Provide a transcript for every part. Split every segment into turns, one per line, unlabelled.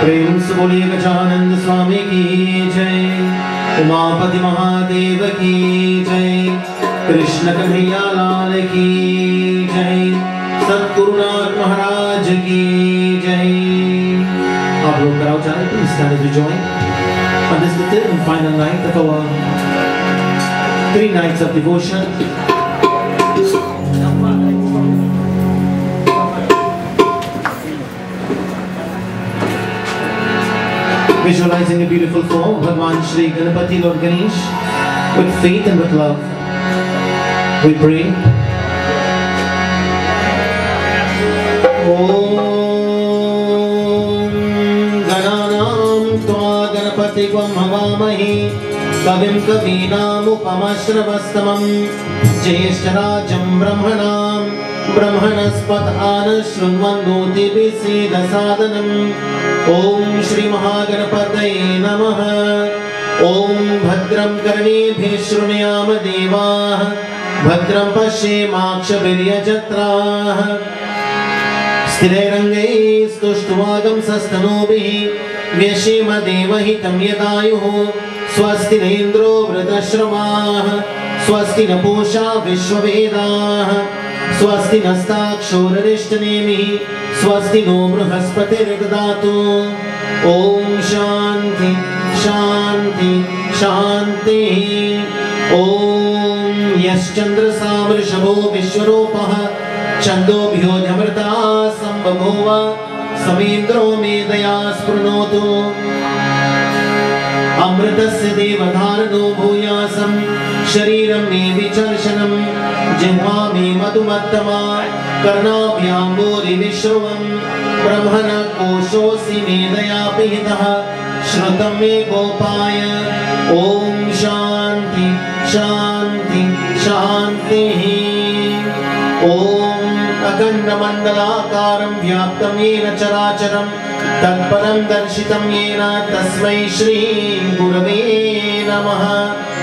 प्रेम से बोलिए गजानंद स्वामी की जय उमापति महादेव की जय कृष्ण कन्हैया लाल की जय सतगुरुनाथ महाराज की जय आप लोग कराओ चाहे please stand as we join on this third and final night of our three nights of devotion visualizing a beautiful form, Bhagwan Shri Ganapati Lord Ganesh, with faith and with love. We pray. Om Gananam Tva Ganapati Vam Havamahi Kavim Kavinam Upamashravastamam Jeshtarajam Brahmanam ब्रह्मणस्पत आनशृण्वन्नोतिभिसीदसादनम् ॐ श्रीमहागणपतये नमः। ॐ भद्रं कर्णेभिः शृणुयाम देवाः। भद्रं पश्येमाक्षभिर्यजत्राः स्थिरैरङ्गैः स्तुष्ट्वागं सस्तनूभिः व्यशीमदेवहितं यदायुः। स्वस्ति न इन्द्रो वृतश्रवाः स्वस्ति न पूषा विश्ववेदाः स्वस्ति नस्ताक्षोररिष्टनेमिः स्वस्ति नो बृहस्पतिर्ददातु। ॐ शान्ति शान्ति शान्तिः। ॐ यश्चन्द्रसामृषभो विश्वरूपः छन्दोभ्योऽध्यमृता सम्बभूव समीन्द्रो मेदया स्पृणोतु। अमृतस्य देवधारणो भूयासं शरीरं मे विचर्शनं जिह्वा मे मधुमत्तमा कर्णाभ्याम्बोरि विश्रुवं ब्रह्मण कोशोऽसि मेदया पिहितः श्रुतं मे गोपाय। ॐ शान्ति शान्ति शान्तिः। ॐ अखण्डमण्डलाकारं व्याप्तं येन चराचरं तत्परं दर्शितं येन तस्मै श्रीगुरवे नमः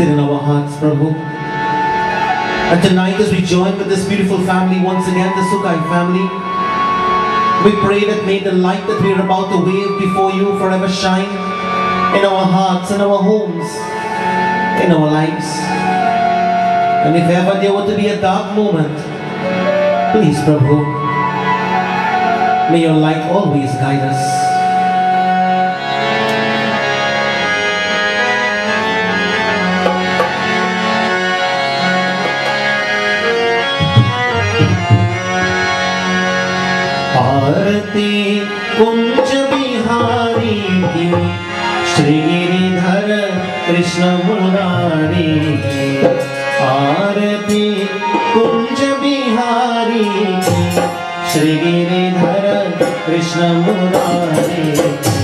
in our hearts, Prabhu. And tonight, as we join with this beautiful family once again, the Sukai family, we pray that may the light that we are about to wave before you forever shine in our hearts, in our homes, in our lives. And if ever there were to be a dark moment, Please, Prabhu, may your light always guide us. आरती कुंज बिहारी की। श्रीगिरिधर कृष्ण मुरारी आरती कुंज बिहारी की। श्रीगिरिधर कृष्ण मुरारी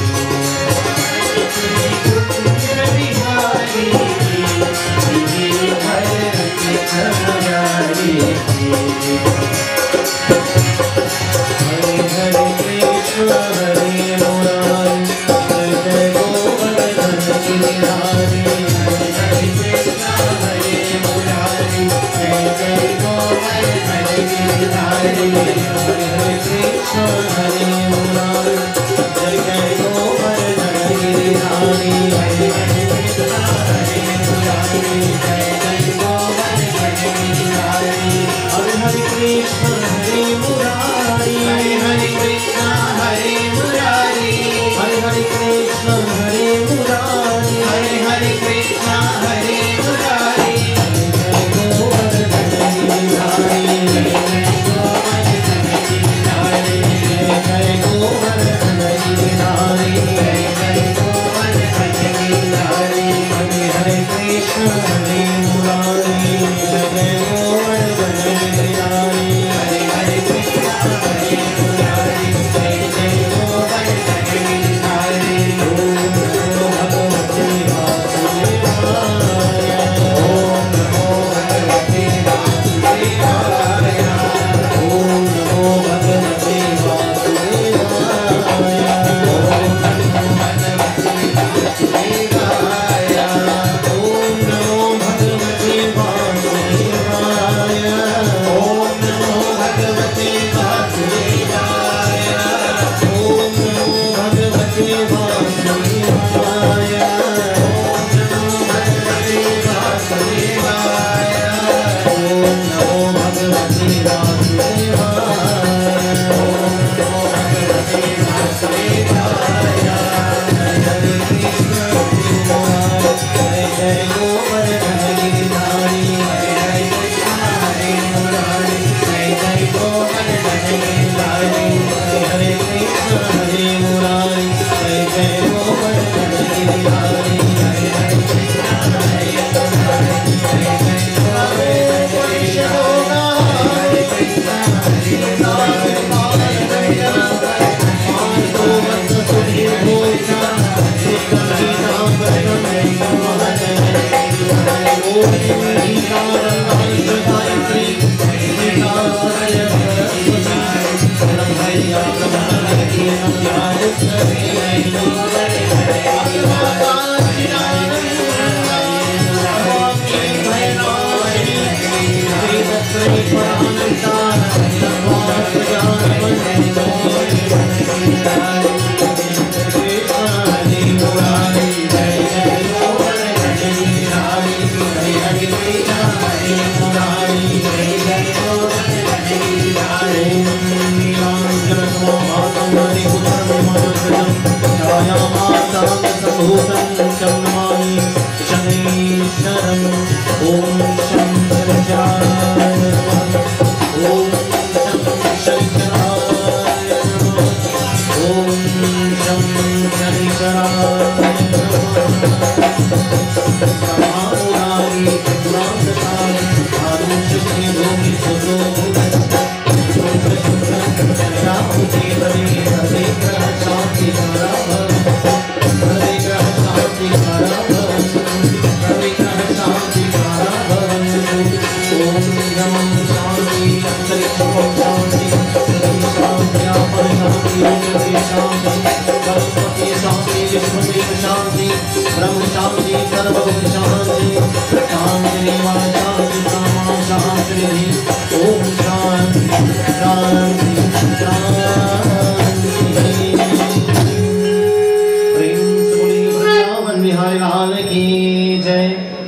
समझाई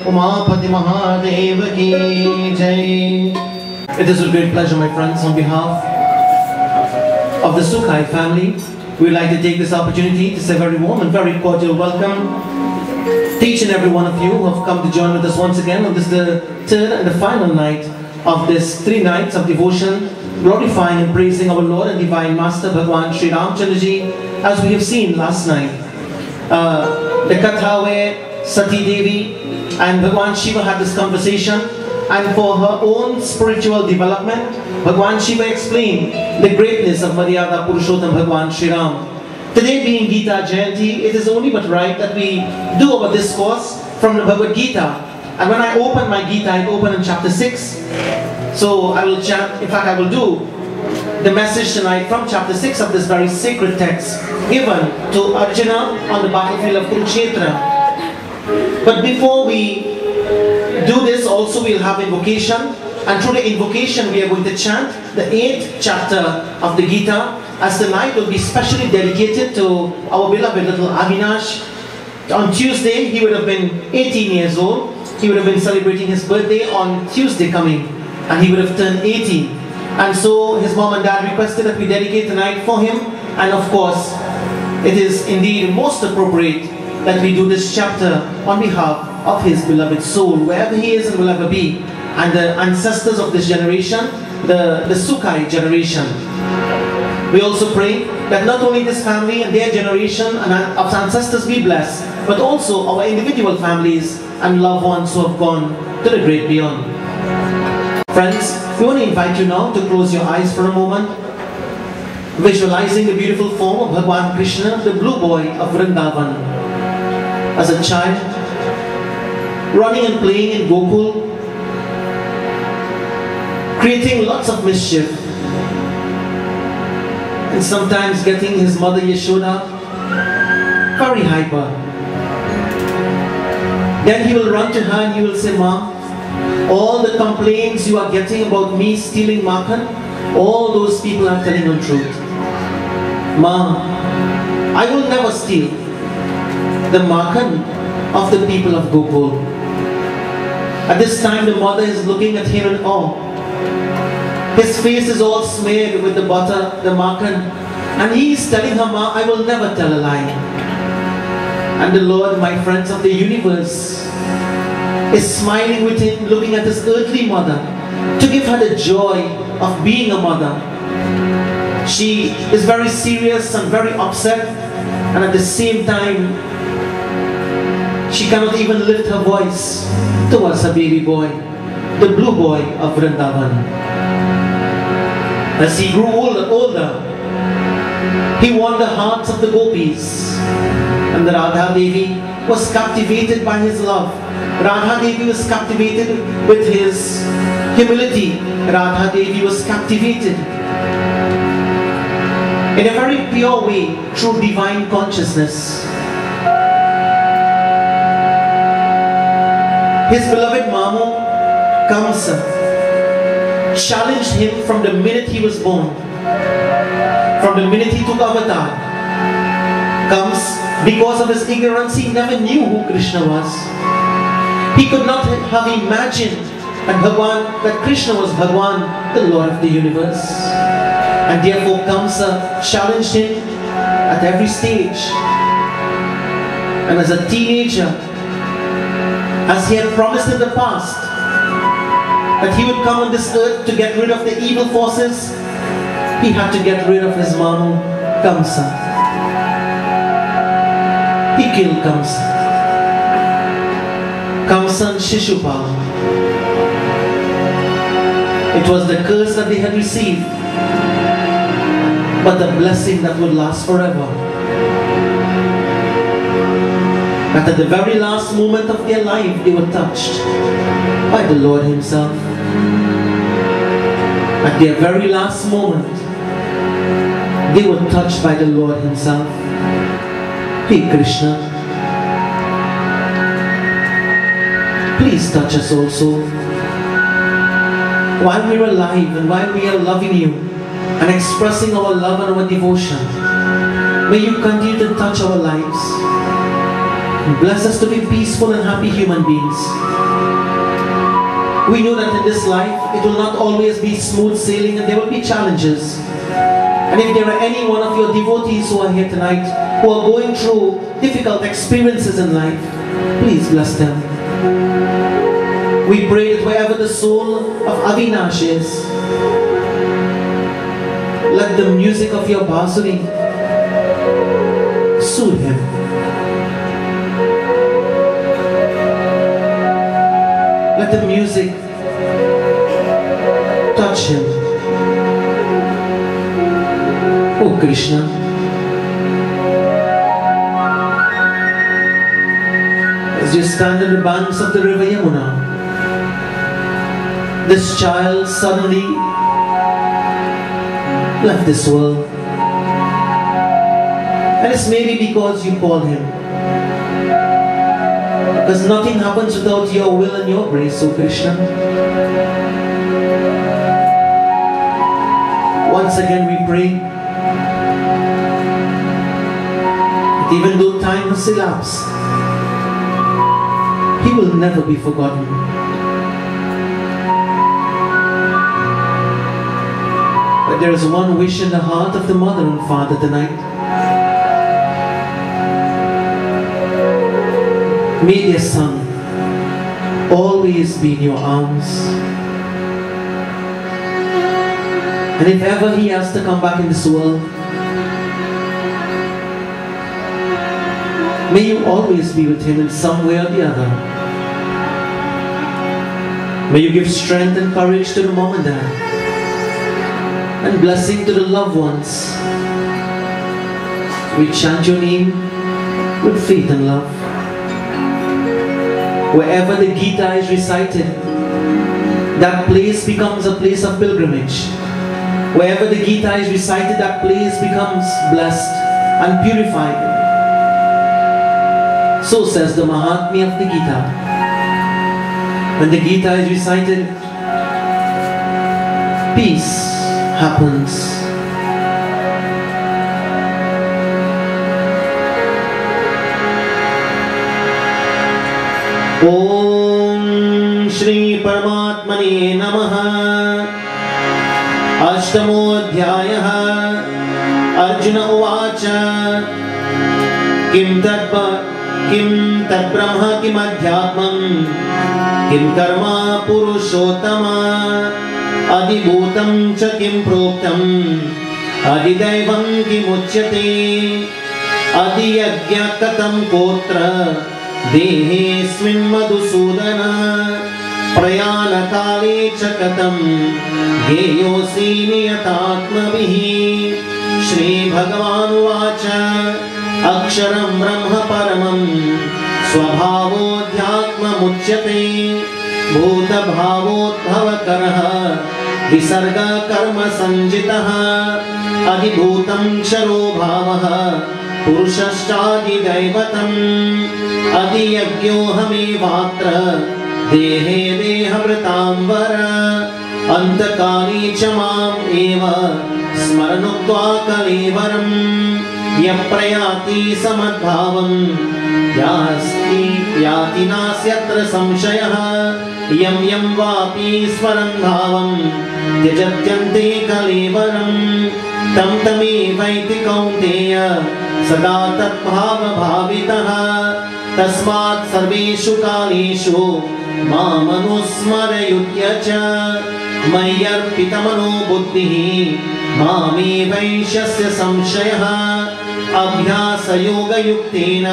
उमापति महादेव की जय It is with great pleasure, my friends, on behalf of the Sukhai family, we would like to take this opportunity to say a very warm and very cordial welcome to each and every one of you who have come to join with us once again on this the third and the final night of this three nights of devotion, glorifying and praising our Lord and Divine Master Bhagwan Sri Ramchandraji, as we have seen last night. Uh, the Katha where Sati Devi and Bhagwan Shiva had this conversation and for her own spiritual development, Bhagwan Shiva explained the greatness of Maryada Purushottam Bhagwan Sri Ram. Today being Gita Jayanti, it is only but right that we do our discourse from the Bhagavad Gita. And when I open my Gita, I open in chapter 6. So I will chant, in fact I will do the message tonight from chapter 6 of this very sacred text given to Arjuna on the battlefield of Kurukshetra. But before we do this, also we'll have invocation. And through the invocation, we are going to chant the eighth chapter of the Gita, as the night will be specially dedicated to our beloved little Avinash. On Tuesday, he would have been 18 years old. He would have been celebrating his birthday on Tuesday coming, and he would have turned 18. And so his mom and dad requested that we dedicate the night for him. And of course, it is indeed most appropriate that we do this chapter on behalf of his beloved soul, wherever he is and will ever be. And the ancestors of this generation, the, the Sukai generation. We also pray that not only this family and their generation and of ancestors be blessed, but also our individual families and loved ones who have gone to the great beyond. Friends, we want to invite you now to close your eyes for a moment, visualizing the beautiful form of Bhagwan Krishna, the blue boy of Vrindavan. As a child, running and playing in Gokul, creating lots of mischief, and sometimes getting his mother Yashoda very hyper. Then he will run to her and he will say, Mom, all the complaints you are getting about me stealing Makhan, all those people are telling the truth. Mom, I will never steal the Makhan of the people of Gokul. At this time, the mother is looking at him in awe. His face is all smeared with the butter, the Makhan, and he is telling her, Ma, I will never tell a lie. And the Lord, my friends of the universe, is smiling with him, looking at his earthly mother to give her the joy of being a mother. She is very serious and very upset, and at the same time, she cannot even lift her voice towards her baby boy, the blue boy of Vrindavan. As he grew older, older, he won the hearts of the gopis, and the Radha Devi was captivated by his love. Radha Devi was captivated with his humility. Radha Devi was captivated in a very pure way through divine consciousness. His beloved Mamu Kamsa challenged him from the minute he was born, from the minute he took avatar. Kamsa because of his ignorance, he never knew who Krishna was. He could not have imagined that Bhagwan, that Krishna was Bhagwan, the Lord of the universe. And therefore Kamsa challenged him at every stage. And as a teenager, as he had promised in the past, that he would come on this earth to get rid of the evil forces, he had to get rid of his Mamu, Kamsa. He killed Kamsa. Kamsa and Shishupal. It was the curse that they had received, but the blessing that would last forever. That at the very last moment of their life, they were touched by the Lord Himself. At their very last moment, they were touched by the Lord Himself. Hey Krishna, please touch us also. While we're alive and while we are loving you and expressing our love and our devotion, may you continue to touch our lives. Bless us to be peaceful and happy human beings. We know that in this life, it will not always be smooth sailing and there will be challenges. And if there are any one of your devotees who are here tonight who are going through difficult experiences in life, please bless them. We pray that wherever the soul of Avinash is, let the music of your basuri soothe him. The music touch him. Oh Krishna. As you stand on the banks of the river Yamuna, this child suddenly left this world. And it's maybe because you called him. Because nothing happens without your will and your grace, O Krishna. Once again we pray that even though time has elapsed, he will never be forgotten. But there is one wish in the heart of the mother and father tonight. May their son always be in your arms. And if ever he has to come back in this world, may you always be with him in some way or the other. May you give strength and courage to the mom and dad, and blessing to the loved ones. We chant your name with faith and love. Wherever the Gita is recited, that place becomes a place of pilgrimage. Wherever the Gita is recited, that place becomes blessed and purified. So says the Mahatmya of the Gita. When the Gita is recited, peace happens. ॐ श्री परमात्मने नमः। अष्टमोऽध्यायः। अर्जुन उवाच। किं तद् किं तद्ब्रह्म किमध्यात्मम् किं कर्म पुरुषोत्तम अधिभूतं च किं प्रोक्तम् अधिदैवं किमुच्यते अधियज्ञ कथं कोत्र देहेऽस्मिन् मधुसूदन प्रयाणकाले च कथं ज्ञेयोऽसि नियतात्मभिः श्रीभगवानुवाच अक्षरं ब्रह्म परमं स्वभावोऽध्यात्ममुच्यते भूतभावोद्भवकरः विसर्गकर्मसञ्जितः अधिभूतं क्षरो भावः पुरुषश्चादिदैवतम्। अधियज्ञोऽहमेवात्र देहे देहवृतां वर अन्तकाले च माम् एव। स्मरनुक्त्वा कलेवरम्। यः प्रयाति समद्भावम्। यास्ति याति नास्यत्र संशयः। यं यं वापीश्वरं भावं त्यजत्यन्ते कलेवरं तं तमेवैति कौन्तेय सदा तद्भावभावितः तस्मात् सर्वेषु कालेषु मामनुस्मरयुत्य च मय्यर्पितमनो बुद्धिः। मामेवैषस्य संशयः अभ्यासयोगयुक्तेन।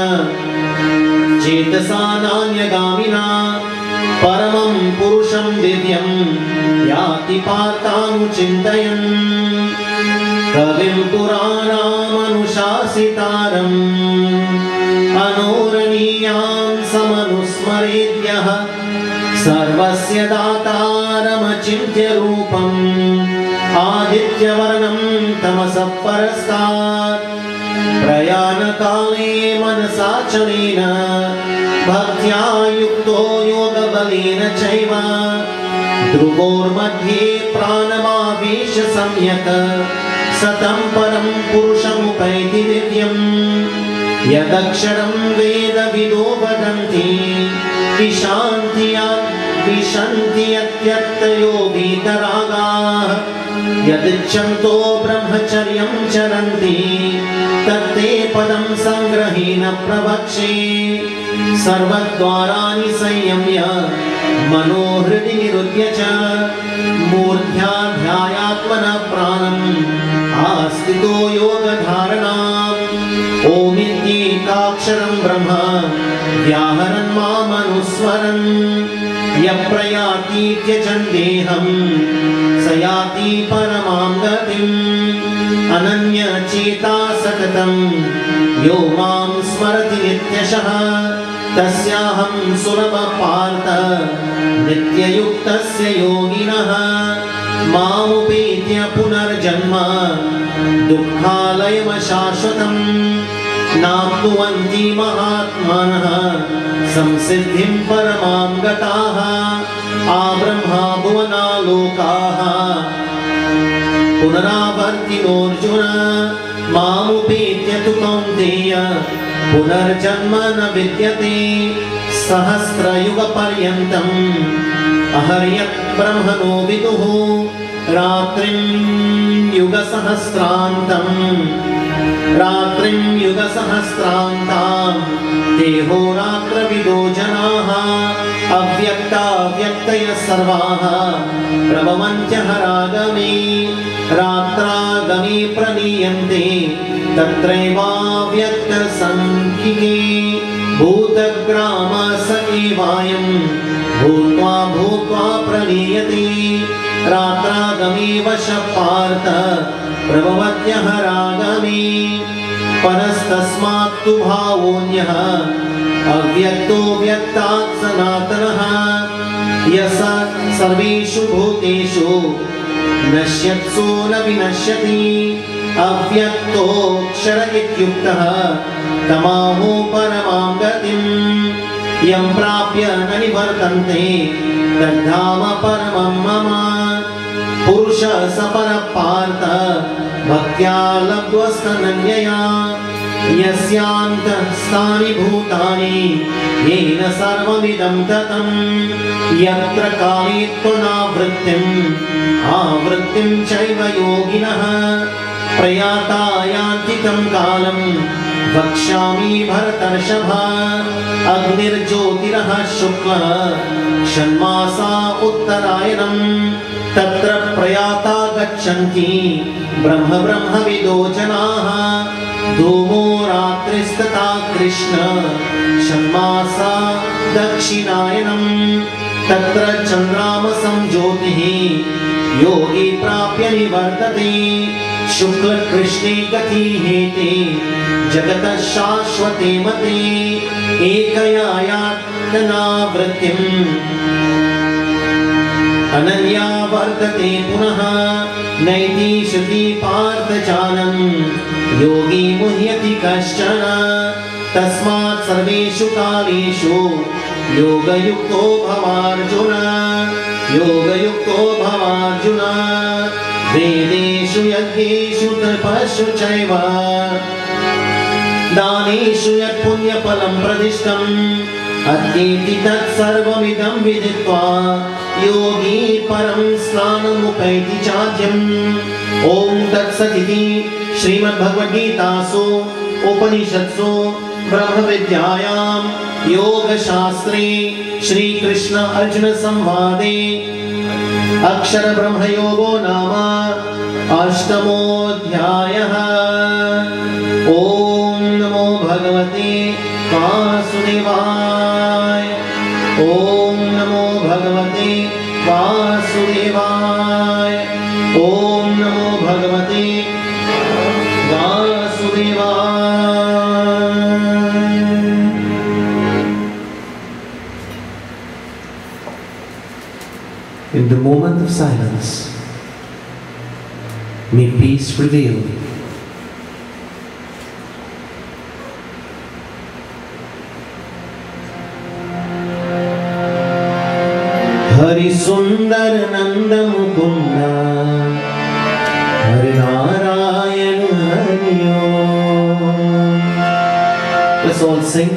चेतसा नान्यगामिना परमं पुरुषं दिव्यं याति पार्थानुचिन्तयन् कविं पुराणामनुशासितारम् अनोरणीयां समनुस्मरेद्यः सर्वस्य दातारमचिन्त्य रूपम् आदित्यवर्णं तमसः परस्तात् प्रयाणकाले मनसाचलेन भक्त्या युक्तो योगबलेन चैव ध्रुवोर्मध्ये प्राणमावेश सम्यक् सतं परं पुरुषमुपैति दिव्यम् यदक्षरं वेदविदो विशान्त्या विशन्ति यत्यर्थयो वीतरागाः यदिच्छन्तो ब्रह्मचर्यं चरन्ति तत्ते पदं सङ्ग्रहेण प्रवक्षे। सर्वद्वाराणि संयम्य मनोहृदि निरुद्य च मूर्ध्याध्यायात्मनः प्राणम् आस्थितो योगधारणाम्। ओमित्येकाक्षरं ब्रह्म व्याहरन् मामनुस्मरन्। यप्रयातीत्यजन् देहं स याति परमां गतिम्। अनन्यचेता सततं यो मां स्मरति नित्यशः। तस्याहं सुलभपार्थ नित्ययुक्तस्य योगिनः। मामुपेत्य पुनर्जन्म दुःखालयमशाश्वतम् नाप्नुवन्ति महात्मानः। संसिद्धिं परमां गताः। आब्रह्मा भुवनालोकाः। पुनरावर्तिनोऽर्जुन मामुपेत्य तु कौन्तेय। पुनर्जन्म न विद्यते सहस्रयुगपर्यन्तम्। अहर्यत् ब्रह्मणो विदुः रात्रिं युगसहस्रान्तम् रात्रिं युगसहस्रान्तां देहोरात्रविदो जनाः अव्यक्ताव्यक्तय सर्वाः प्रभवन्त्यहरागमे रात्रागमे प्रलीयन्ते तत्रैवाव्यक्तसङ्ख्यिके भूतग्राम स एवायं भूत्वा भूत्वा प्रलीयते वश पार्थ परस्तस्मात् तु भावोऽन्यः अव्यक्तो व्यक्तात् सनातनः। यः सर्वेषु भूतेषु नश्यत्सु न विनश्यति। इत्युक्तः तमाहो परमां गतिम् यं प्राप्य न निवर्तन्ते तद्धाम परमं मम पुरुष स परपार्थ भक्त्या लब्ध्वस्तनन्यया यस्यान्तस्थानि भूतानि येन सर्वमिदं ततं यत्र काले त्वनावृत्तिम् आवृत्तिं चैव योगिनः प्रयाता यान्ति तं कालं वक्ष्यामि भरतर्षभ अग्निर्ज्योतिरः शुक्लः षण्मासा उत्तरायणम् तत्र प्रयाता गच्छन्ति। ब्रह्म ब्रह्मविदो जनाः। धूमो रात्रिस्तथा कृष्ण। षण्मासा दक्षिणायनम्। तत्र चन्द्रामसं ज्योतिः योगी प्राप्य निवर्तते। शुक्लकृष्णे हेते जगतः शाश्वते मते। एकया यातनावृत्तिम् अनन्या वर्तते पुनः नैति श्रुति पार्थचानं योगी मुह्यति कश्चन तस्मात् सर्वेषु कालेषु। योगयुक्तो भवार्जुन योगयुक्तो भवार्जुन। वेदेषु यज्ञेषु तपस्सु चैव। दानेषु यत् पुण्यफलं प्रदिष्टम् अद्येति तत्सर्वमिदं विदित्वा योगी परं स्नानमुपैति चाद्यम् ॐ तत्सदिति श्रीमद्भगवद्गीतासु उपनिषत्सु ब्रह्मविद्यायां योगशास्त्रे श्रीकृष्ण अर्जुन संवादे। अक्षर ब्रह्मयोगो नाम अष्टमोऽध्यायः। ॐ नमो भगवते वासुदेवाय ॐ नमो भगवते वासुदेवाय ॐ नमो भगवते In the moment of silence, may peace prevail. Sundar Nanda Mukunda Hari Narayan Hari Let's all sing.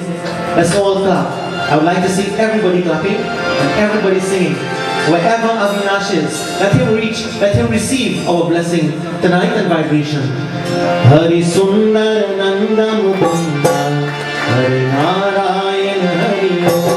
Let's all clap. I would like to see everybody clapping and everybody singing. Wherever Avinash is, let him reach, let him receive our blessing tonight and vibration. Hari Sundar Nanda Mukunda Hari Narayan Hari Om.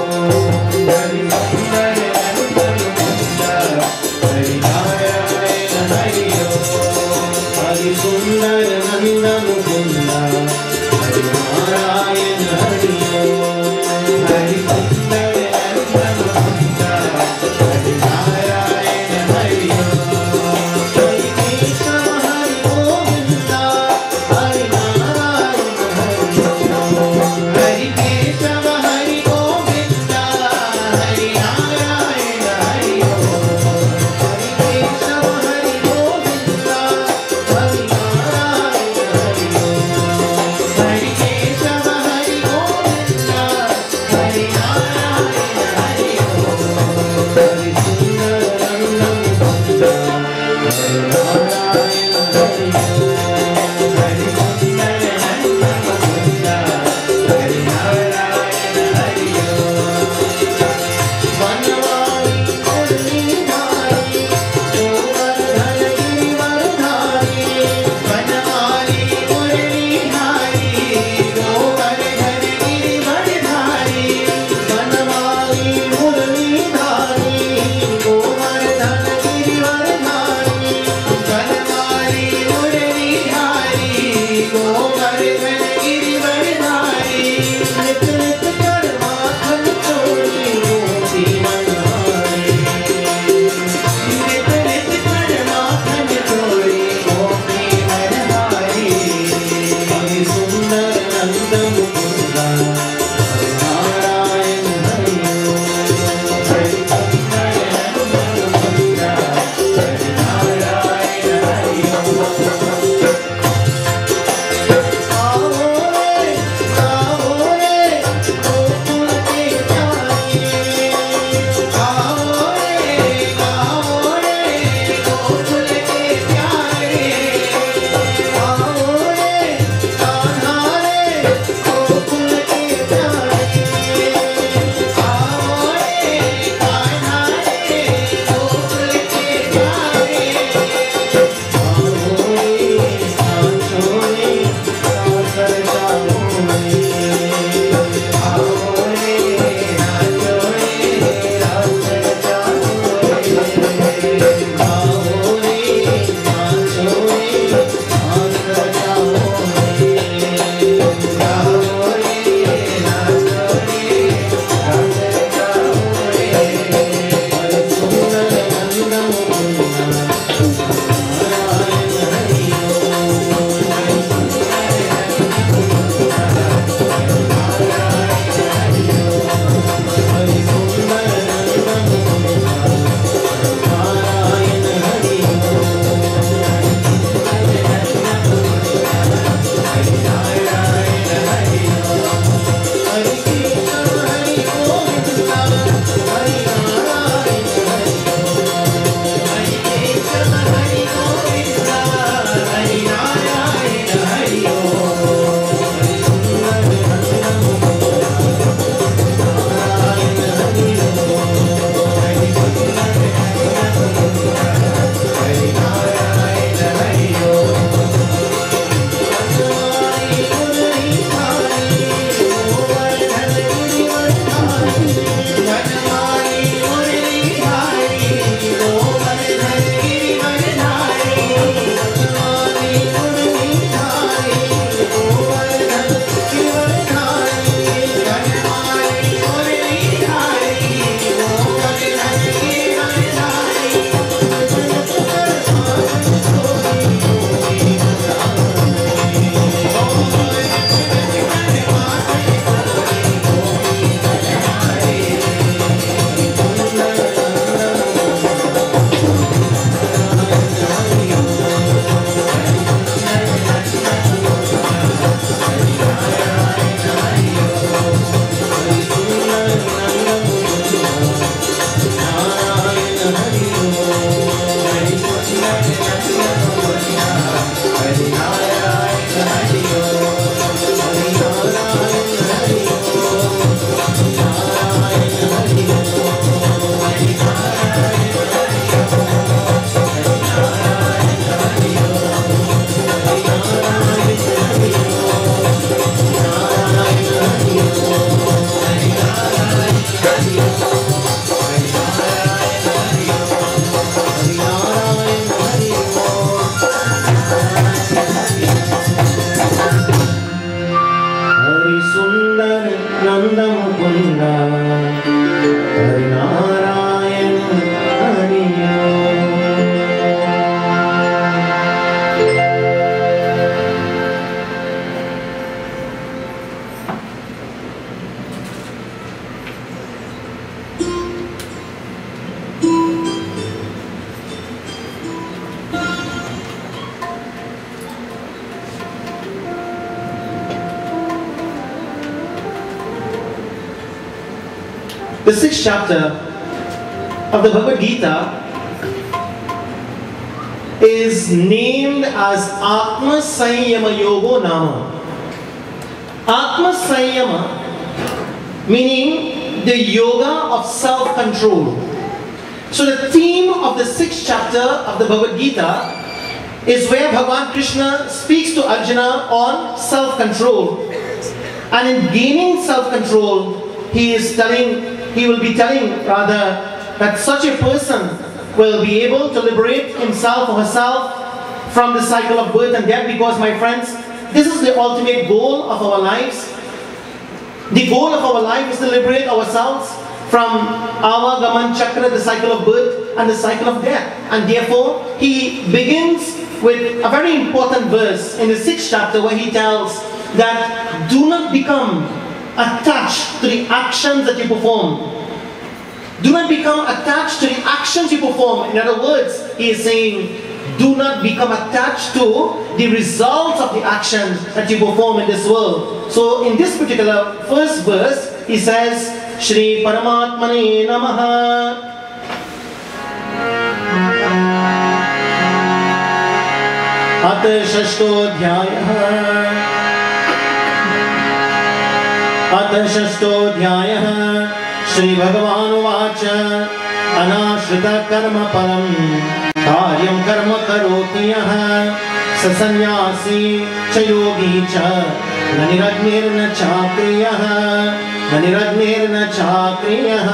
The sixth chapter of the Bhagavad Gita is named as Atma Sanyama Yogo Nama. Atma Sanyama meaning the yoga of self-control. So the theme of the sixth chapter of the Bhagavad Gita is where Bhagavan Krishna speaks to Arjuna on self-control. And in gaining self-control, he is telling, he will be telling rather that such a person will be able to liberate himself or herself from the cycle of birth and death because my friends, this is the ultimate goal of our lives. The goal of our life is to liberate ourselves from our Gaman Chakra, the cycle of birth and the cycle of death. And therefore, he begins with a very important verse in the sixth chapter where he tells that do not become attached to the actions that you perform. Do not become attached to the actions you perform. In other words, he is saying, do not become attached to the results of the actions that you perform in this world. So in this particular first verse, he says, Shri Paramatmane Namaha. अथ षष्ठोऽध्यायः अथ षष्ठोऽध्यायः श्रीभगवानुवाच अनाश्रितकर्मफलं कार्यं कर्म करोति यः। स सन्न्यासी च योगी च निरग्निर्न चाक्रियः। निरग्निर्न चाक्रियः।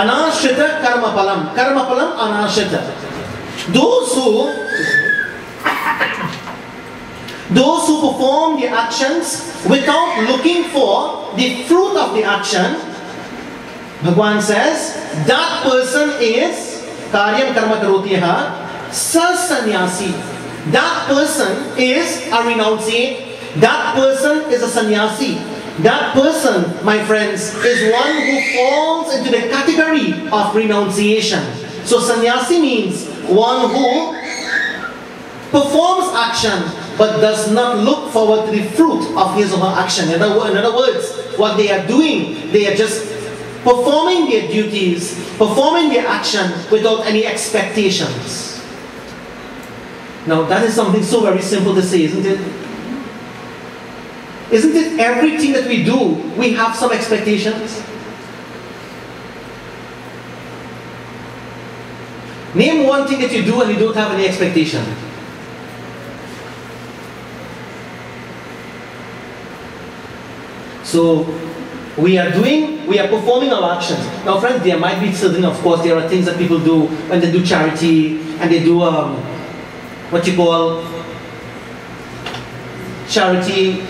अनाश्रित कर्मफलम कर्मफलम अनाश्रित। who those who perform the actions without looking for the fruit of the action, Bhagwan says, that person is karyam karma karotyaha sannyasi. That person is a renunciate. That person is a sannyasi. That person, my friends, is one who falls into the category of renunciation. So sannyasi means one who performs action but does not look forward to the fruit of his or her action. In other, words, what they are doing, they are just performing their duties, performing their action without any expectations. Now that is something so very simple to say, isn't it? Isn't it everything that we do, we have some expectations? Name one thing that you do and you don't have any expectation. So we are doing, we are performing our actions. Now friends, there might be certain, of course, there are things that people do when they do charity and they do um, what you call charity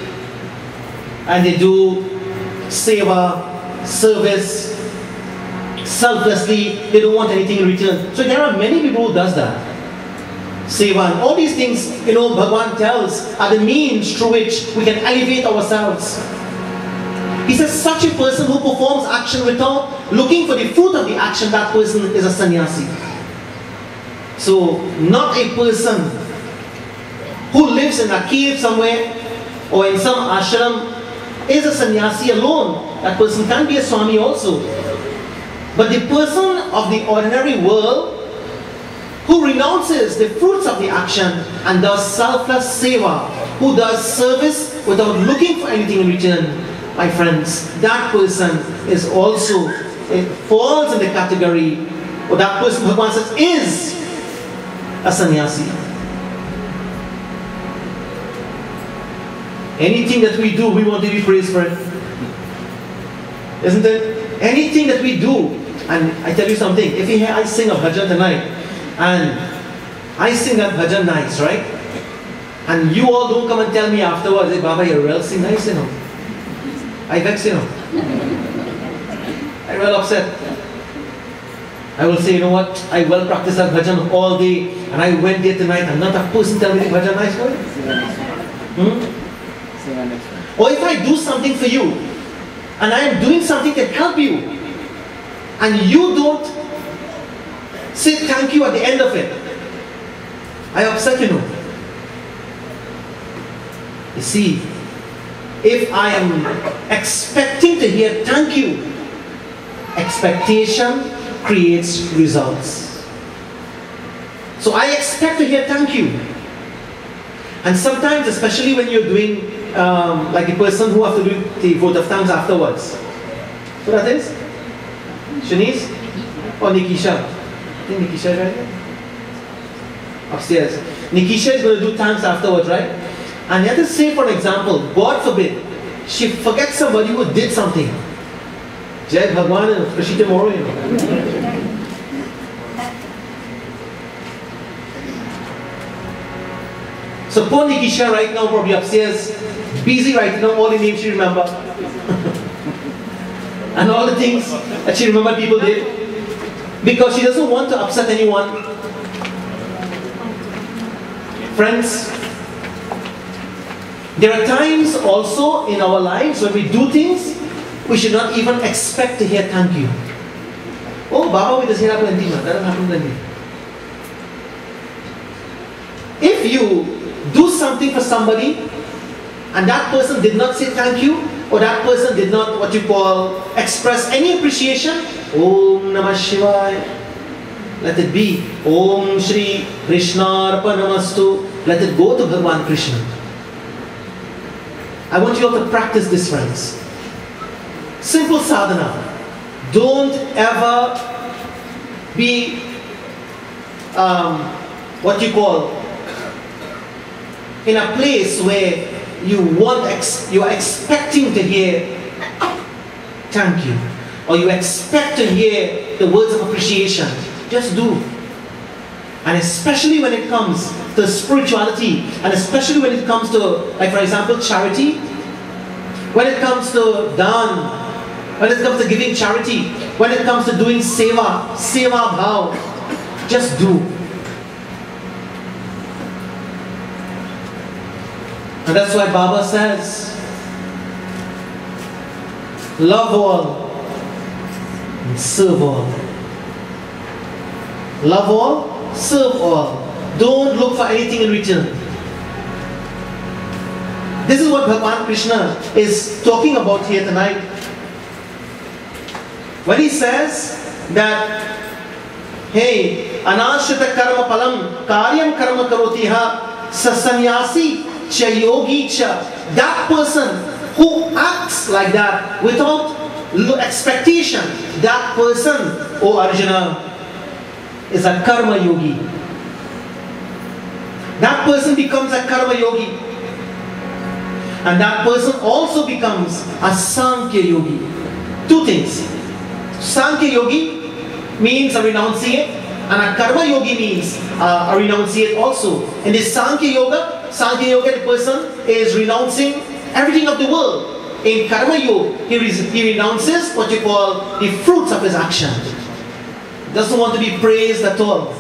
and they do seva, service, selflessly, they don't want anything in return. So there are many people who does that. Seva all these things, you know, Bhagwan tells are the means through which we can elevate ourselves. He says such a person who performs action without looking for the fruit of the action, that person is a sannyasi. So not a person who lives in a cave somewhere or in some ashram is a sannyasi alone. That person can be a swami also. But the person of the ordinary world who renounces the fruits of the action and does selfless seva, who does service without looking for anything in return, my friends, that person is also, it falls in the category, or that person, Bhagavan says, is a sannyasi. Anything that we do, we want to be praised for it. Isn't it? Anything that we do, and I tell you something, if he, I sing a bhajan tonight, and I sing that bhajan nice, right? And you all don't come and tell me afterwards, hey Baba, you real sing nice, you know. I vex, you know. I well upset. I will say, you know what, I well practice that bhajan all day, and I went there tonight, and not a person tell me the bhajan nice, boy. Hmm? Or if I do something for you, and I am doing something to help you, and you don't say thank you at the end of it, I upset you know. You see, if I am expecting to hear thank you, expectation creates results. So I expect to hear thank you. And sometimes, especially when you're doing, um, like a person who has to do the vote of thanks afterwards. So that is? Shanice? Or Nikisha? I think Nikisha is right here? Upstairs. Nikisha is going to do thanks afterwards, right? And let us say, for example, God forbid, she forgets somebody who did something. Jai Bhagwan and Krishi tomorrow. So poor Nikisha right now probably upstairs, busy writing down all the names she remember. and all the things that she remembered people did. Because she doesn't want to upset anyone. Friends, there are times also in our lives when we do things, we should not even expect to hear thank you. Oh, Baba, we just hear that doesn't happen plenty. If you do something for somebody and that person did not say thank you or that person did not what you call express any appreciation Om Namah Shivaya. Let it be. Om Shri Krishna Arpanamastu. Let it go to Bhagavan Krishna I want you all to practice this friends. Simple sadhana. Don't ever be um, what you call in a place where you want you are expecting to hear thank you or you expect to hear the words of appreciation. Just do and especially when it comes to spirituality and especially when it comes to like for example charity when it comes to dan when it comes to giving charity when it comes to doing seva seva bhav just do And that's why Baba says, love all and serve all. Love all, serve all. Don't look for anything in return. This is what Bhagavan Krishna is talking about here tonight. When he says that, hey, anashrita karma palam karyam karma karotiha sasanyasi chayogi cha. That person who acts like that without expectation, that person, O Arjuna, is a karma yogi. That person becomes a karma yogi. And that person also becomes a Sankhya yogi. Two things. Sankhya yogi means a renunciate, and a karma yogi means uh, a renunciate also. In this Sankhya yoga, Sankhya Yoga, the person is renouncing everything of the world. In Karma Yoga, he, he renounces what you call the fruits of his action. Doesn't want to be praised at all.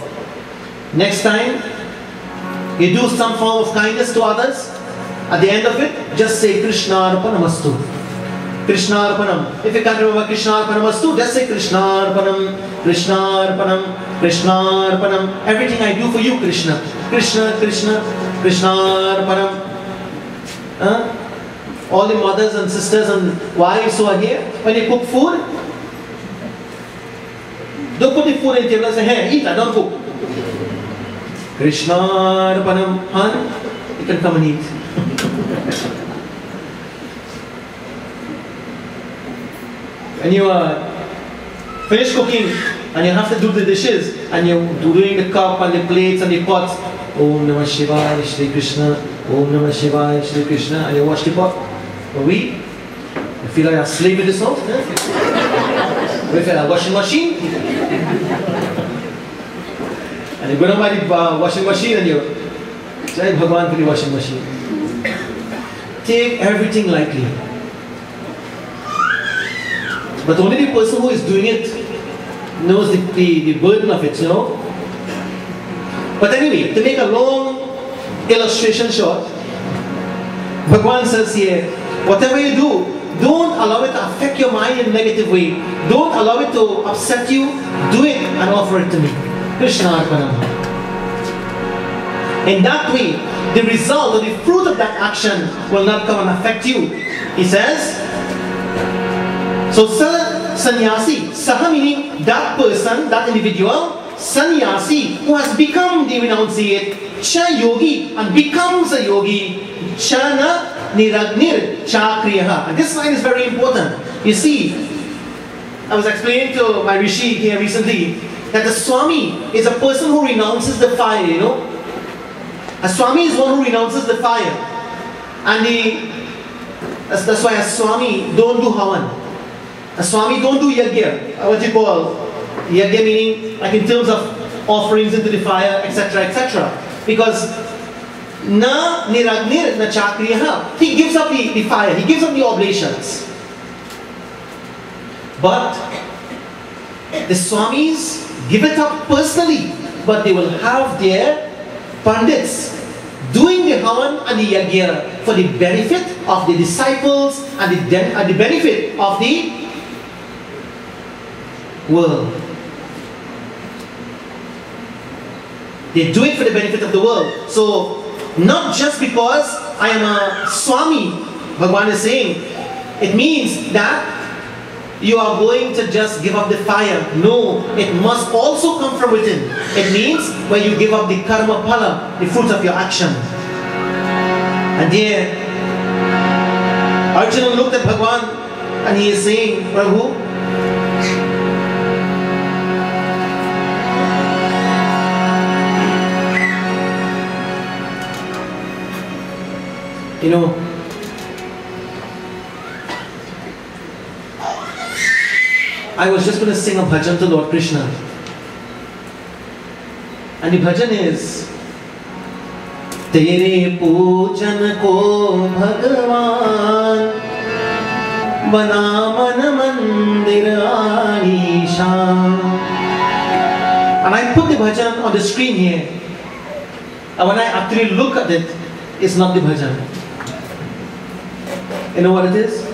Next time, you do some form of kindness to others. At the end of it, just say Krishna Arpanamastu. Krishna Arpanam. If you can't remember Krishna Arpanamastu, just say Krishna Arpanam, Krishna Arpanam, Krishna Arpanam. Everything I do for you, Krishna. Krishna, Krishna. Krishnarpanam. Huh? All the mothers and sisters and wives who are here, when you cook food, don't put the food in the table and eat, hon, you can come and eat. you uh, finish cooking and you have to do the dishes and you're doing the cup and the plates and the pots, Om Namah Shivaya Shri Krishna, Om Namah Shivaya Shri Krishna, and you watch the pot. But we, I feel like I sleep with this house. Eh? we feel like a washing machine. And you go down by the uh, washing machine and you, Jai Bhagwan for the washing machine. Take everything lightly. But only the person who is doing it knows the, the, the burden of it, you know. But anyway, to make a long illustration short, Bhagwan says here, whatever you do, don't allow it to affect your mind in a negative way. Don't allow it to upset you. Do it and offer it to me. Krishna Arpanam. In that way, the result or the fruit of that action will not come and affect you. He says, so sa- sannyasi, saha meaning that person, that individual, sannyasi who has become the renunciate, cha yogi and becomes a yogi, cha na niragnir cha kriyaha. And this line is very important. You see, I was explaining to my rishi here recently that the Swami is a person who renounces the fire, you know. A Swami is one who renounces the fire. And the, that's, that's why a Swami don't do Havan. A Swami don't do Yajna, uh, what you call Yajna meaning like in terms of offerings into the fire, etc., etc. Because na niragnir na chakriyaha, he gives up the, the fire, he gives up the oblations. But the Swamis give it up personally, but they will have their pandits doing the Havan and the Yajna for the benefit of the disciples and the, and the benefit of the world. They do it for the benefit of the world. So, not just because I am a Swami, Bhagwan is saying, it means that you are going to just give up the fire. No, it must also come from within. It means when you give up the karma phala, the fruit of your action. And here, Arjuna looked at Bhagwan and he is saying, Prabhu, you know, I was just going to sing a bhajan to Lord Krishna. And the bhajan is तेरे पूजन को भगवान बना मन मंदिर आलीशान And I put the bhajan on the screen here. And when I actually look at it, it's not the bhajan. You know what it is?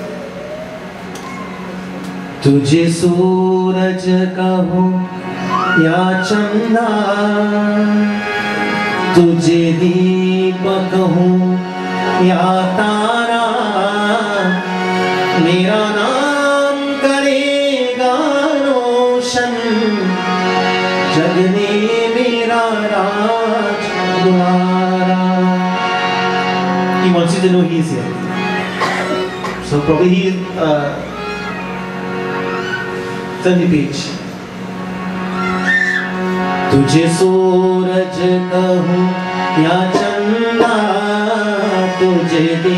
तुझे सूरज कहूँ या चंदा तुझे दीपक हूँ या तारा मेरा नाम करेगा रोशन जगने मेरा राज द्वारा He wants you to know he is here. So probably he uh, turn the तुझे सूरज कहूँ या चंदा तुझे दीपक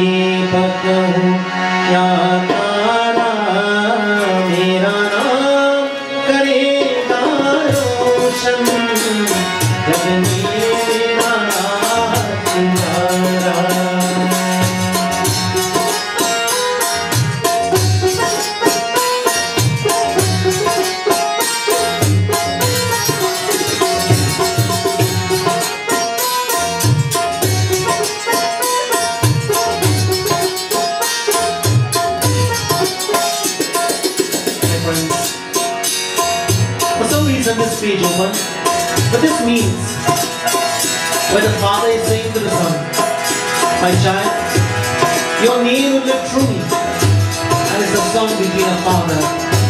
honor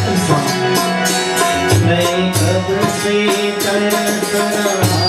and song. Make up the sea, turn it around.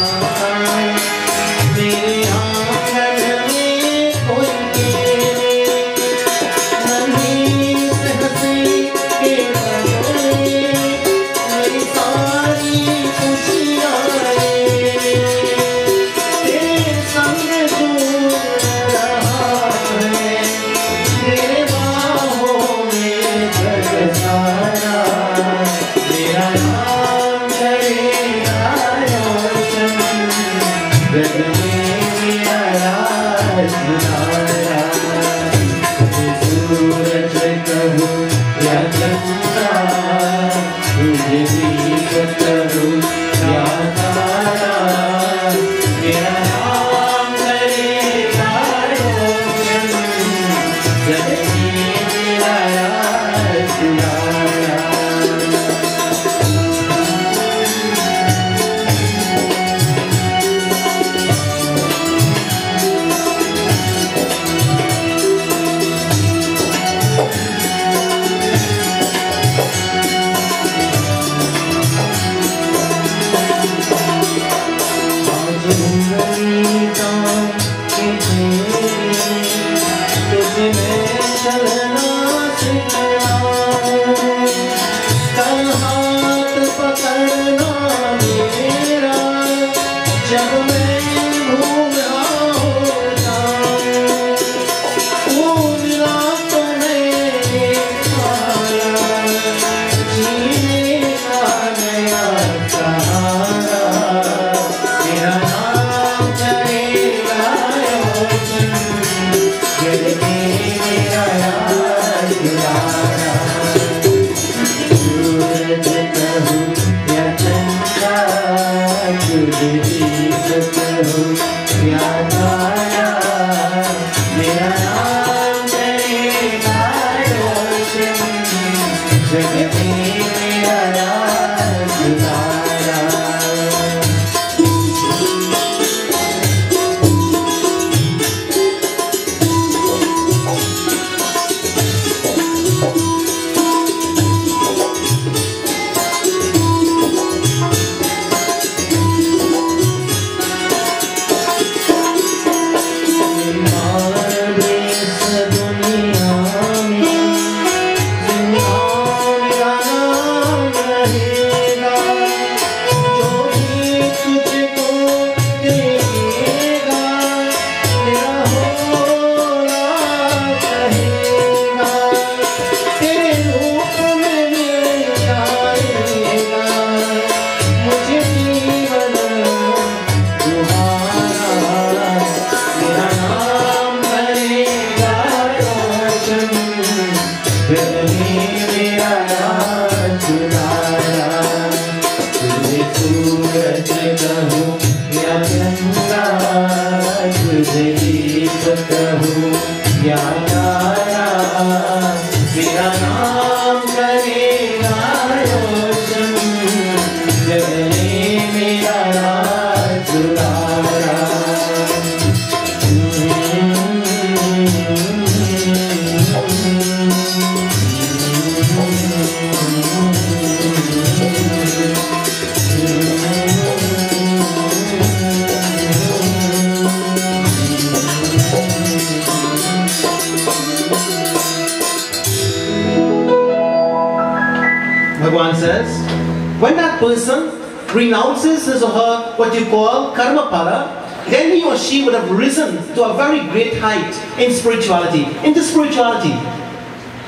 Very great height in spirituality, into spirituality.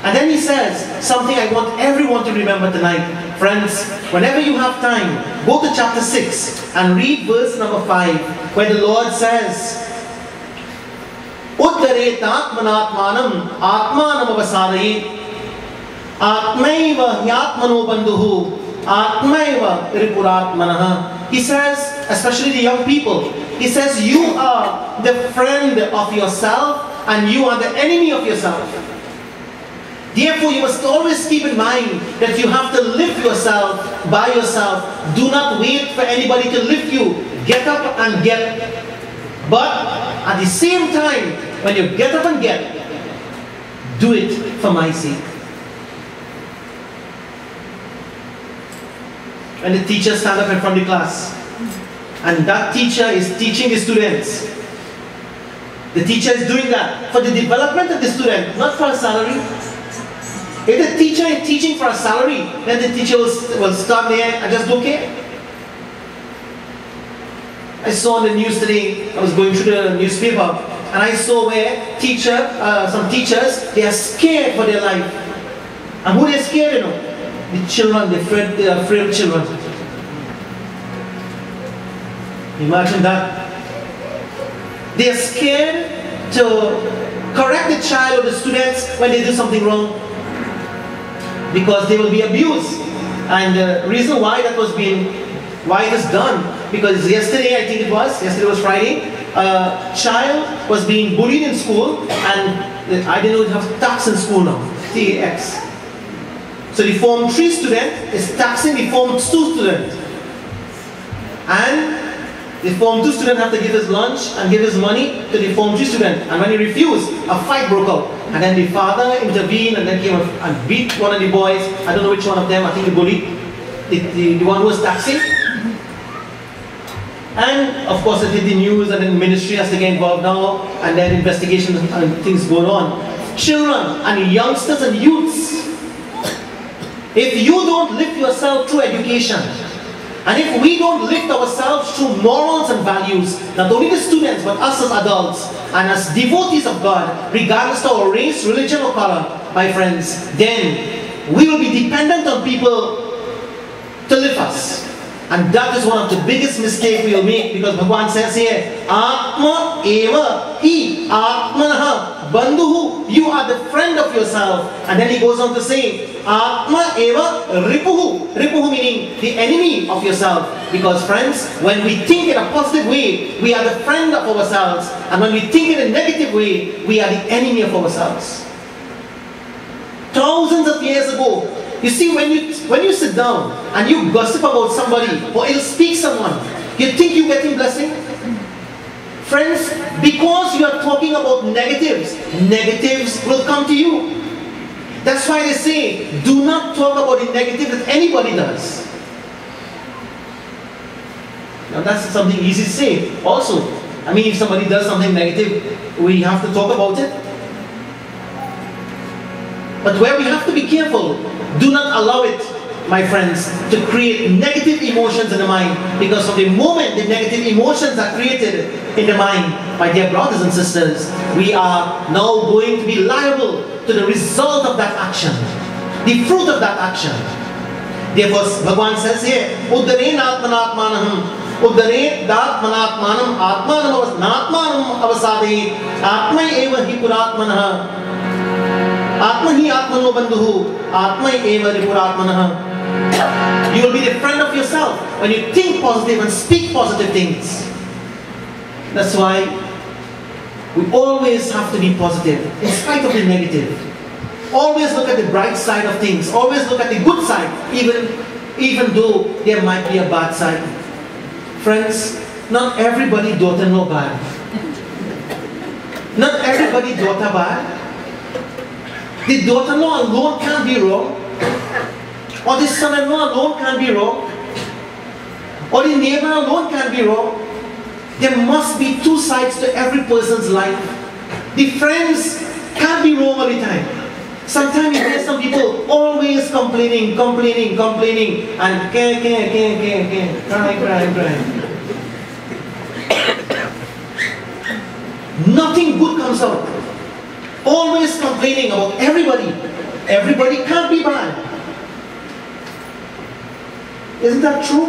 And then he says something I want everyone to remember tonight. Friends, whenever you have time, go to chapter 6 and read verse number 5, where the Lord says, hyatmano bandhuhu Atmaiva ripuratmanaha He says, especially the young people, he says, you are the friend of yourself and you are the enemy of yourself. Therefore, you must always keep in mind that you have to lift yourself by yourself. Do not wait for anybody to lift you. Get up and get. But at the same time, when you get up and get, do it for my sake. When the teacher stands up in front of the class, and that teacher is teaching the students, the teacher is doing that for the development of the student, not for a salary. If the teacher is teaching for a salary, then the teacher will, will stop there and just don't care. I saw on the news today, I was going through the newspaper, and I saw where teacher, uh, some teachers, they are scared for their life. And who they scared, you know? The children, the afraid, afraid children. Imagine that. They are scared to correct the child or the students when they do something wrong because they will be abused. And the reason why that was being, why it is done, because yesterday, I think it was, yesterday was Friday, a child was being bullied in school and I didn't know have tax in school now, TAX. So the Form 3 student is taxing the Form 2 student. And the Form 2 student have to give his lunch and give his money to the Form 3 student. And when he refused, a fight broke out. And then the father intervened and then came and beat one of the boys. I don't know which one of them, I think the bully. The, the, the one who was taxing. And of course it hit the news and then ministry has to get involved now and then investigations and things going on. Children and youngsters and youths, if you don't lift yourself through education, and if we don't lift ourselves through morals and values, not only the students, but us as adults, and as devotees of God, regardless of our race, religion, or color, my friends, then we will be dependent on people to lift us. And that is one of the biggest mistakes we will make because Bhagwan says here, Atma eva hi atmanaha bandhuhu. You are the friend of yourself. And then he goes on to say, Atma eva ripuhu. Ripuhu meaning the enemy of yourself. Because friends, when we think in a positive way, we are the friend of ourselves. And when we think in a negative way, we are the enemy of ourselves. Thousands of years ago, you see, when you when you sit down and you gossip about somebody or ill speak someone, you think you're getting blessing? Friends, because you are talking about negatives, negatives will come to you. That's why they say, do not talk about the negative that anybody does. Now that's something easy to say. Also, I mean, if somebody does something negative, we have to talk about it. But where we have to be careful do not allow it, my friends, to create negative emotions in the mind. Because from the moment the negative emotions are created in the mind, my dear brothers and sisters, we are now going to be liable to the result of that action, the fruit of that action. Therefore, Bhagwan says here, Uddaren Atmanatmanaham, Uddare Datmanatmanam Atmanam Natmanam Avasadi, Atma Eva Hipuratmanah. आत्म ही आत्मनो बंधु आत्मा एव रिपुरात्मनः you will be the friend of yourself when you think positive and speak positive things. That's why we always have to be positive in spite of the negative. Always look at the bright side of things. Always look at the good side even even though there might be a bad side. Friends not everybody daughter-in-law bad. Not everybody daughter bad. The daughter-in-law alone can't be wrong. Or the son-in-law alone can't be wrong. Or the neighbor alone can't be wrong. There must be two sides to every person's life. The friends can't be wrong all the time. Sometimes you hear some people always complaining, complaining, complaining, and care, care, care, care, care, cry, cry, cry. Nothing good comes out. Always complaining about everybody. Everybody can't be bad. Isn't that true?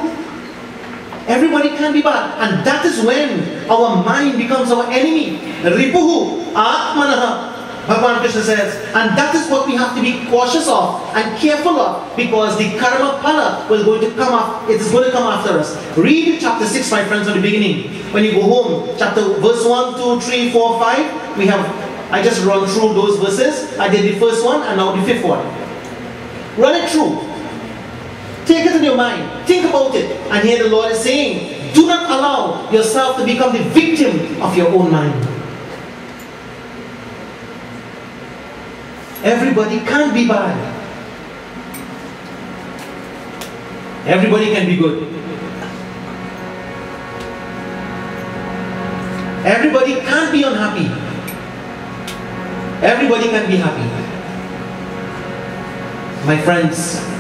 Everybody can be bad. And that is when our mind becomes our enemy. Ripuhu, Atmanaha. Bhagavan Krishna says, and that is what we have to be cautious of and careful of because the karma phala will going to come up, it is going to come after us. Read chapter 6, my friends, at the beginning. When you go home, chapter verse 1, 2, 3, 4, 5, we have I just run through those verses. I did the first one and now the fifth one. Run it through. Take it in your mind. Think about it. And here the Lord is saying, do not allow yourself to become the victim of your own mind. Everybody can't be bad. Everybody can be good. Everybody can't be unhappy. Everybody can be happy. My friends,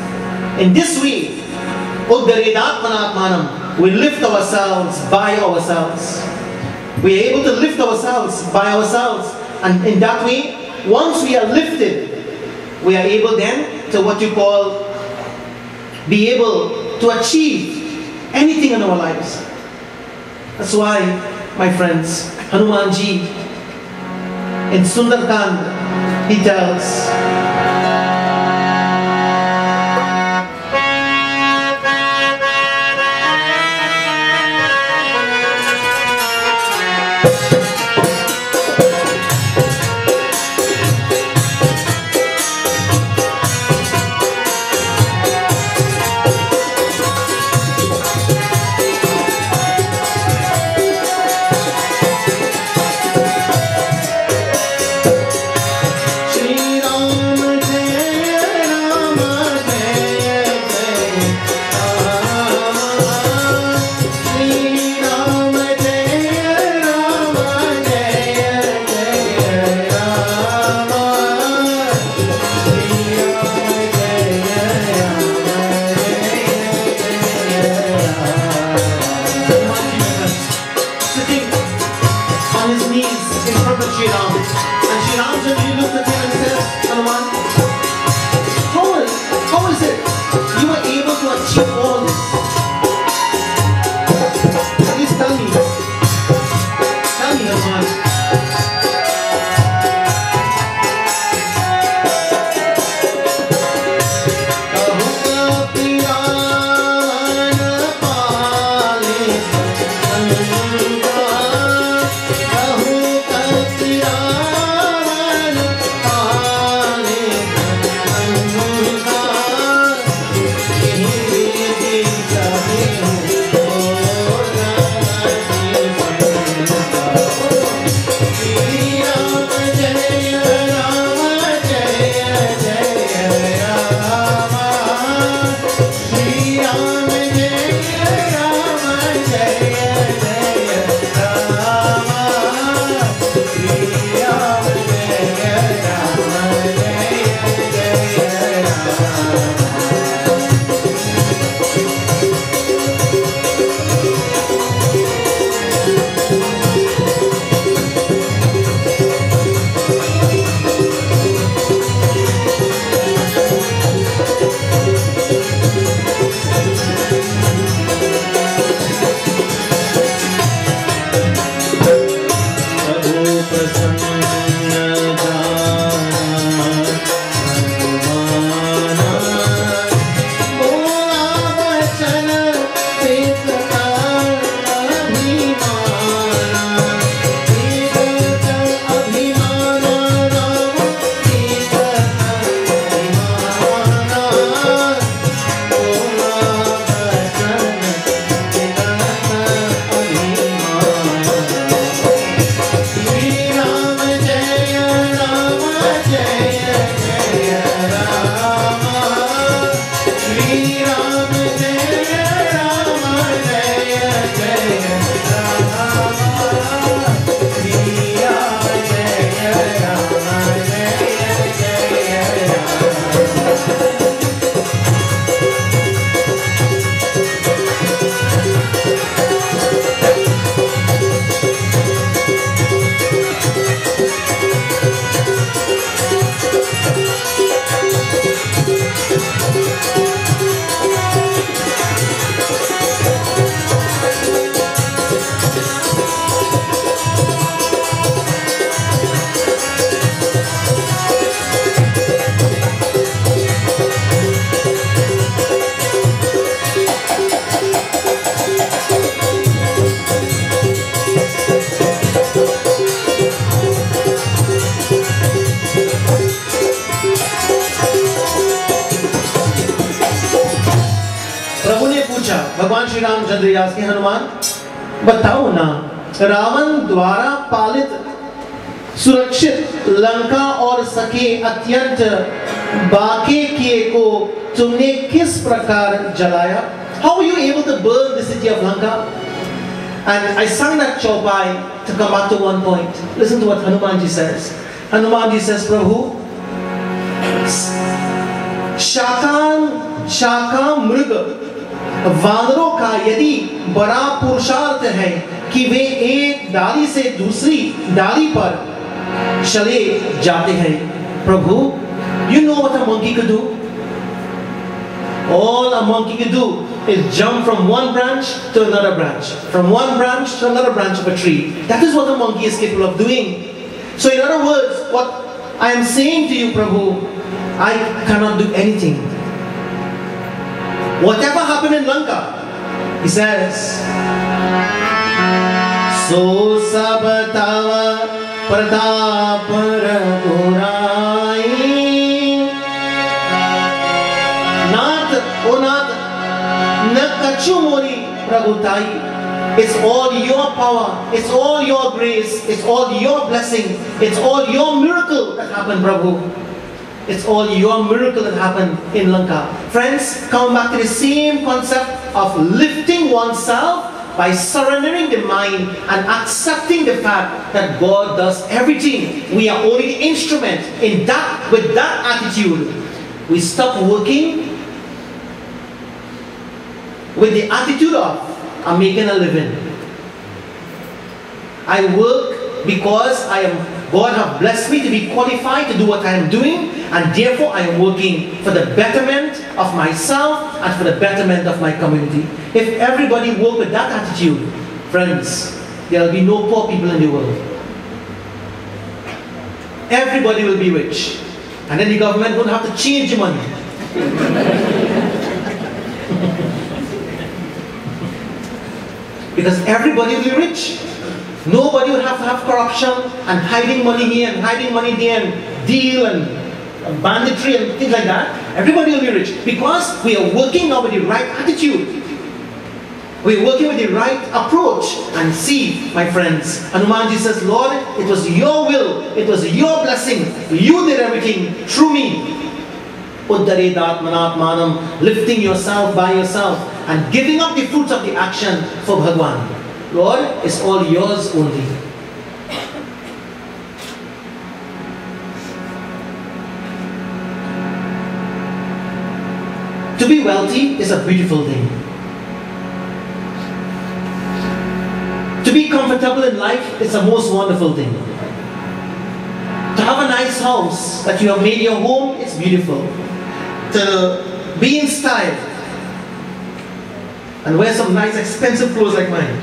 in this way, we lift ourselves by ourselves. We are able to lift ourselves by ourselves. And in that way, once we are lifted, we are able then to what you call be able to achieve anything in our lives. That's why, my friends, Hanumanji in Sundarkand, he tells, so much. I sang that chaupai to come back to one point. Listen to what Hanumanji says. Hanumanji says, Prabhu, शाकान शाका मृग वानरों का यदि बड़ा पुरुषार्थ है कि वे एक डाली से दूसरी डाली पर चले जाते हैं प्रभु you know what a monkey could do All a monkey can do is jump from one branch to another branch, from one branch to another branch of a tree. That is what a monkey is capable of doing. So in other words, what I am saying to you, Prabhu, I cannot do anything. Whatever happened in Lanka, he says, So sabatava pratapara O Nakachumori Prabhutai, it's all your power, it's all your grace, it's all your blessing, it's all your miracle that happened, Prabhu. It's all your miracle that happened in Lanka. Friends, come back to the same concept of lifting oneself by surrendering the mind and accepting the fact that God does everything. We are only the instrument in that with that attitude. We stop working with the attitude of I'm making a living. I work because I am God have blessed me to be qualified to do what I am doing, and therefore I am working for the betterment of myself and for the betterment of my community. If everybody work with that attitude, friends, there will be no poor people in the world. Everybody will be rich. And then the government won't have to change the money. Because everybody will be rich. Nobody will have to have corruption and hiding money here and hiding money there and deal and banditry and things like that. Everybody will be rich because we are working now with the right attitude. We're working with the right approach. And see, my friends, Hanumanji says, Lord, it was your will, it was your blessing. You did everything through me. Uddaridat manatmanam, lifting yourself by yourself and giving up the fruits of the action for Bhagwan. Lord, it's all yours only. To be wealthy is a beautiful thing. To be comfortable in life is a most wonderful thing. To have a nice house that you have made your home, it's beautiful. To be in style and wear some nice expensive clothes like mine.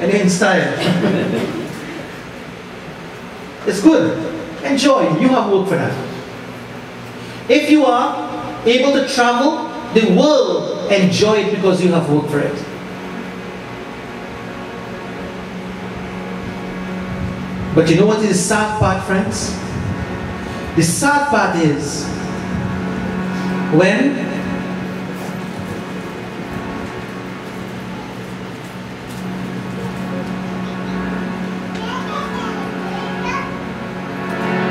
and in style. it's good. Enjoy. You have work for that. If you are able to travel the world, enjoy it because you have worked for it. But you know what is the sad part, friends? The sad part is when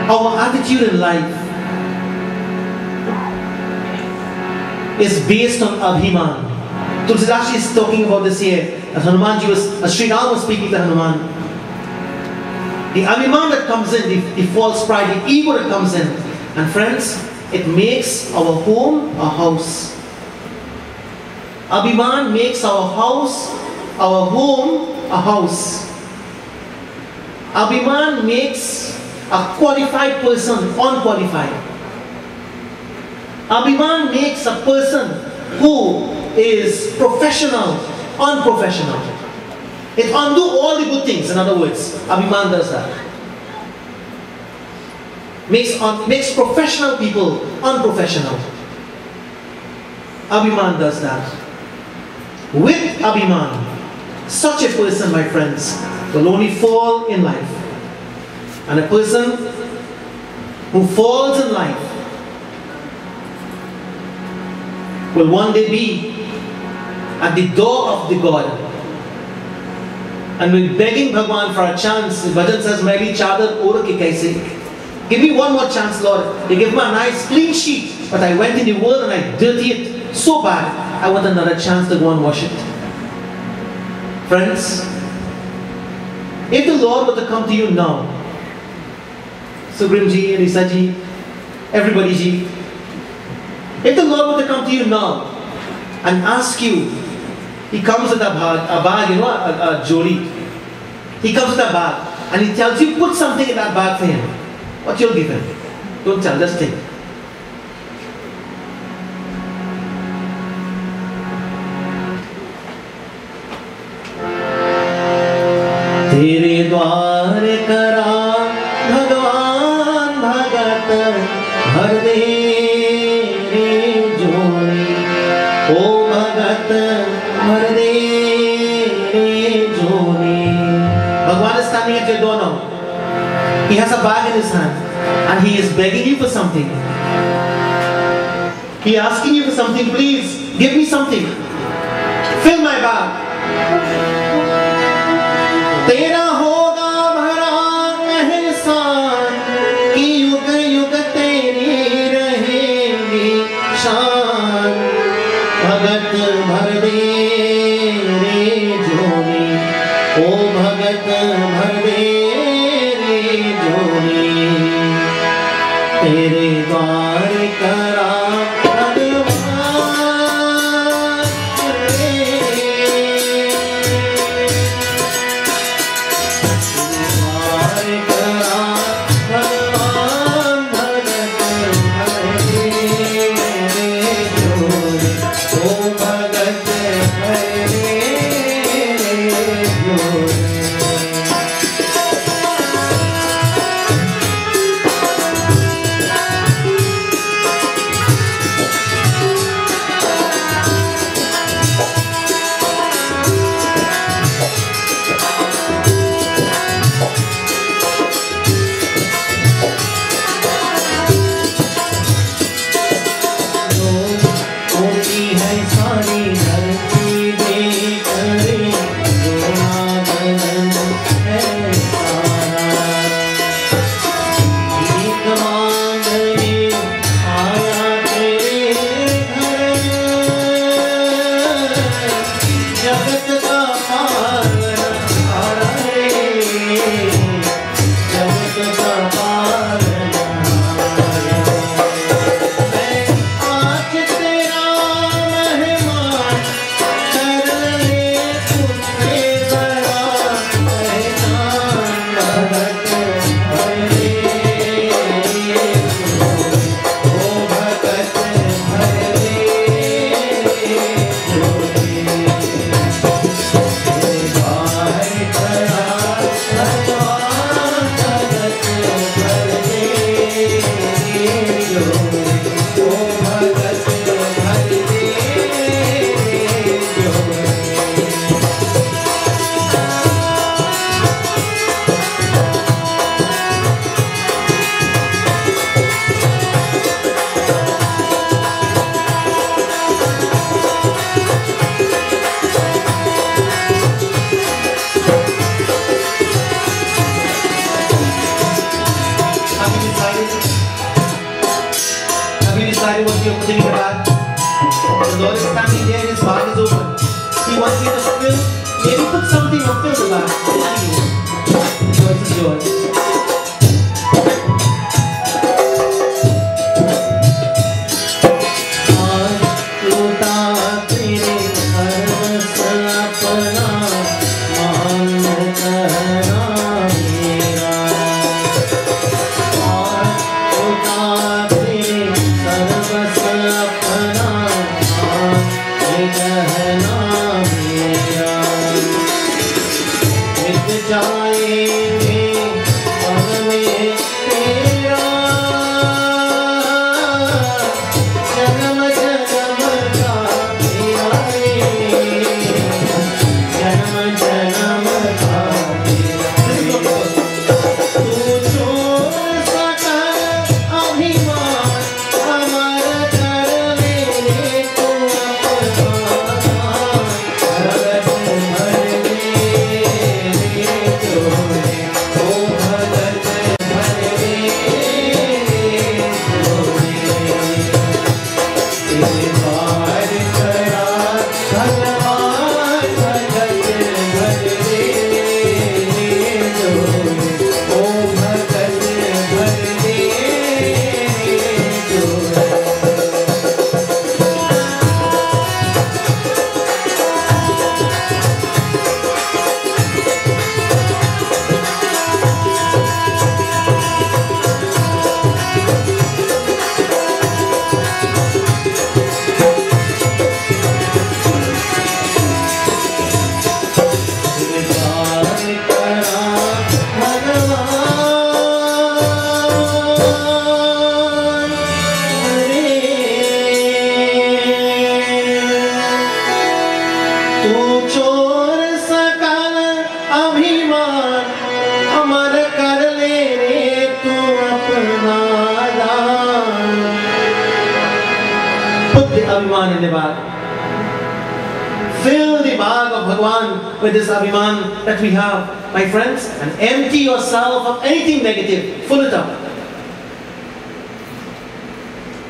our attitude in life is based on abhiman. Tulsidas is talking about this here. As Hanumanji was, as Sri Ram was speaking to Hanuman. The abhiman that comes in, the, the false pride, the ego that comes in. And friends, it makes our home a house. Abhiman makes our house, our home, a house. Abhiman makes a qualified person unqualified. Abhiman makes a person who is professional unprofessional. It undo all the good things, in other words. Abhiman does that. Makes, un, makes professional people unprofessional. Abhiman does that. With Abhiman, such a person, my friends, will only fall in life. And a person who falls in life will one day be at the door of the God. And we're begging Bhagwan for a chance. Bhajan says, Meri chadar or ke kaise. Give me one more chance, Lord. You give me a nice clean sheet, but I went in the world and I dirty it so bad. I want another chance to go and wash it. Friends, if the Lord were to come to you now, Sugrimji and Isaji, everybody ji, if the Lord were to come to you now and ask you, He comes with a bag, a bag you know, a, a jewelry. He comes with a bag and He tells you, put something in that bag for Him. What you'll give Him? Don't tell, just think. तेरे द्वार has a bag in his hand and he is begging you for something. He asking you for something, please give me something. Fill my bag. My friends, and empty yourself of anything negative. Full it up.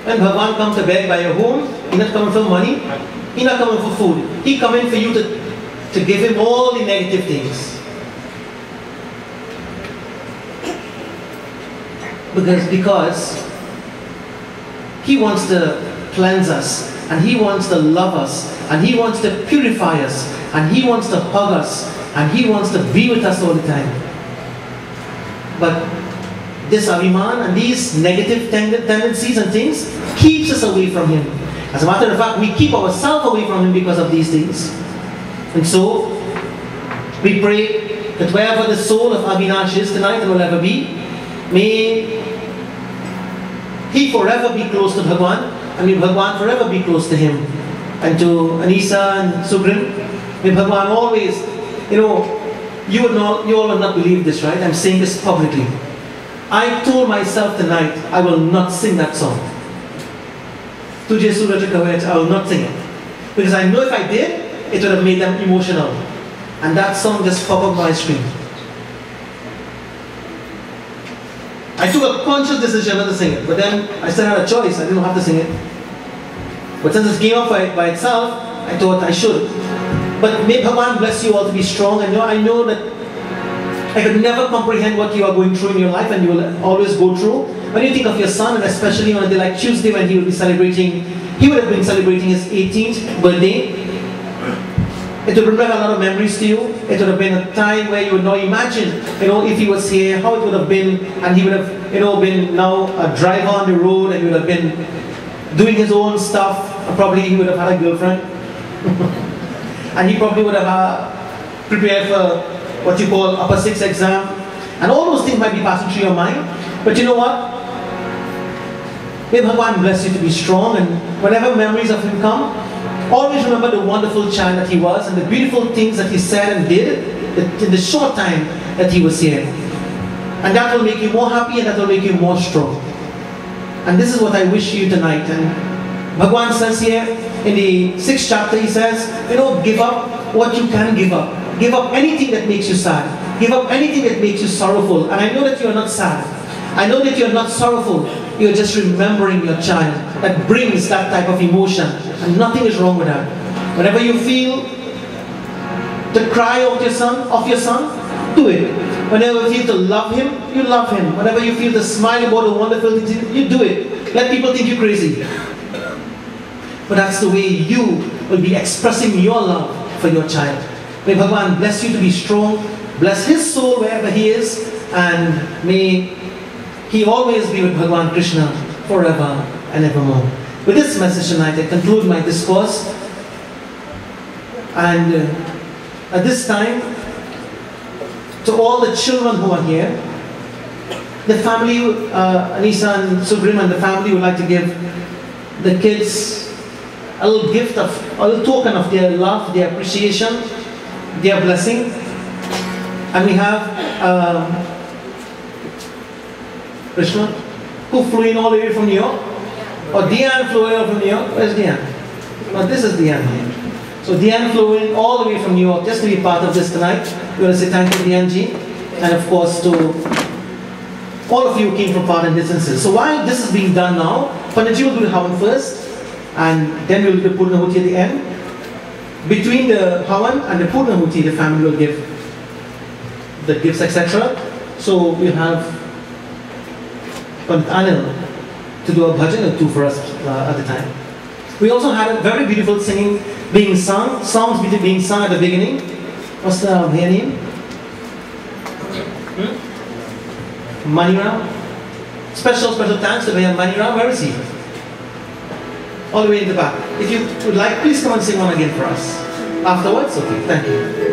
When Bhagwan comes to beg by your home, he's not coming for money, he's not coming for food. He's coming for you to, to give him all the negative things. Because, because he wants to cleanse us and he wants to love us and he wants to purify us and he wants to hug us and he wants to be with us all the time. But this Abhiman and these negative tendencies and things keeps us away from him. As a matter of fact, we keep ourselves away from him because of these things. And so, we pray that wherever the soul of Avinash is tonight and will ever be, may he forever be close to Bhagwan, and may Bhagwan forever be close to him. And to Anisa and Subrim, may Bhagwan always, you know, you would not, you all would not believe this, right? I'm saying this publicly. I told myself tonight I will not sing that song. Tujhe Suraj Kahun, I will not sing it. Because I know if I did, it would have made them emotional. And that song just popped up my screen. I took a conscious decision not to sing it, but then I still had a choice. I didn't have to sing it. But since it came up by, by itself, I thought I should. But may Bhagwan bless you all to be strong. And know, I know that I could never comprehend what you are going through in your life and you will always go through. When you think of your son, and especially on a day like Tuesday when he will be celebrating, he would have been celebrating his 18th birthday. It would bring back a lot of memories to you. It would have been a time where you would not imagine, you know, if he was here, how it would have been, and he would have, you know, been now a driver on the road, and he would have been doing his own stuff. Probably he would have had a girlfriend, and he probably would have uh, prepared for what you call upper six exam, and all those things might be passing through your mind. But you know what? May Bhagwan bless you to be strong, and whenever memories of him come, Always remember the wonderful child that he was and the beautiful things that he said and did in the short time that he was here. And that will make you more happy and that will make you more strong. And this is what I wish you tonight. And Bhagwan says here in the sixth chapter, he says, you know, give up what you can give up. Give up anything that makes you sad. Give up anything that makes you sorrowful. And I know that you are not sad. I know that you're not sorrowful. You're just remembering your child. That brings that type of emotion. And nothing is wrong with that. Whenever you feel the cry of your son, of your son, do it. Whenever you feel to love him, you love him. Whenever you feel the smile about the wonderful things, you do it. Let people think you're crazy. But that's the way you will be expressing your love for your child. May Bhagwan bless you to be strong, bless his soul wherever he is, and may he always be with Bhagwan Krishna forever and evermore. With this message tonight, I conclude my discourse. And uh, at this time, to all the children who are here, the family, uh, Anisa and Subrim and the family would like to give the kids a little gift of, a little token of their love, their appreciation, their blessing. And we have um, Krishna, who flew in all the way from New York. Or Diane flew in from New York. Where's Diane? Well, this is Diane here. So Diane flew in all the way from New York just to be part of this tonight. We want to say thank you, Diane Ji. And of course to all of you who came from far and distances. So while this is being done now, Panditji will do the Havan first, and then we'll do the Purnahuti at the end. Between the Havan and the Purnahuti, the family will give the gifts, etc. So we'll have Pandit Anil to do a bhajan or two for us uh, at the time. We also had a very beautiful singing being sung, songs being sung at the beginning. What's the uh, name? Hmm? Manira. Special, special thanks to Bhaiya Manira. Where is he? All the way in the back. If you would like, please come and sing one again for us. Afterwards? Okay, thank you.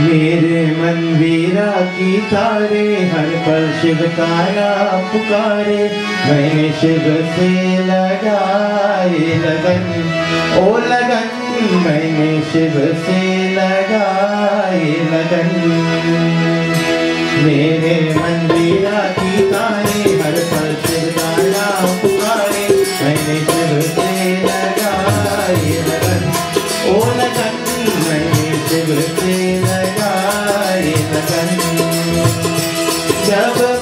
मेरे मन वीरा की तारे हर पल शिव तारा पुकारे मैंने शिव से लगाए लगन ओ लगन मैंने शिव से लगाए लगन मेरे मंदिरा की तारे हर पल शिवदा पुकारे। मैंने से लगाए लगन ओ लगन, मैंने से लगाए लगन जब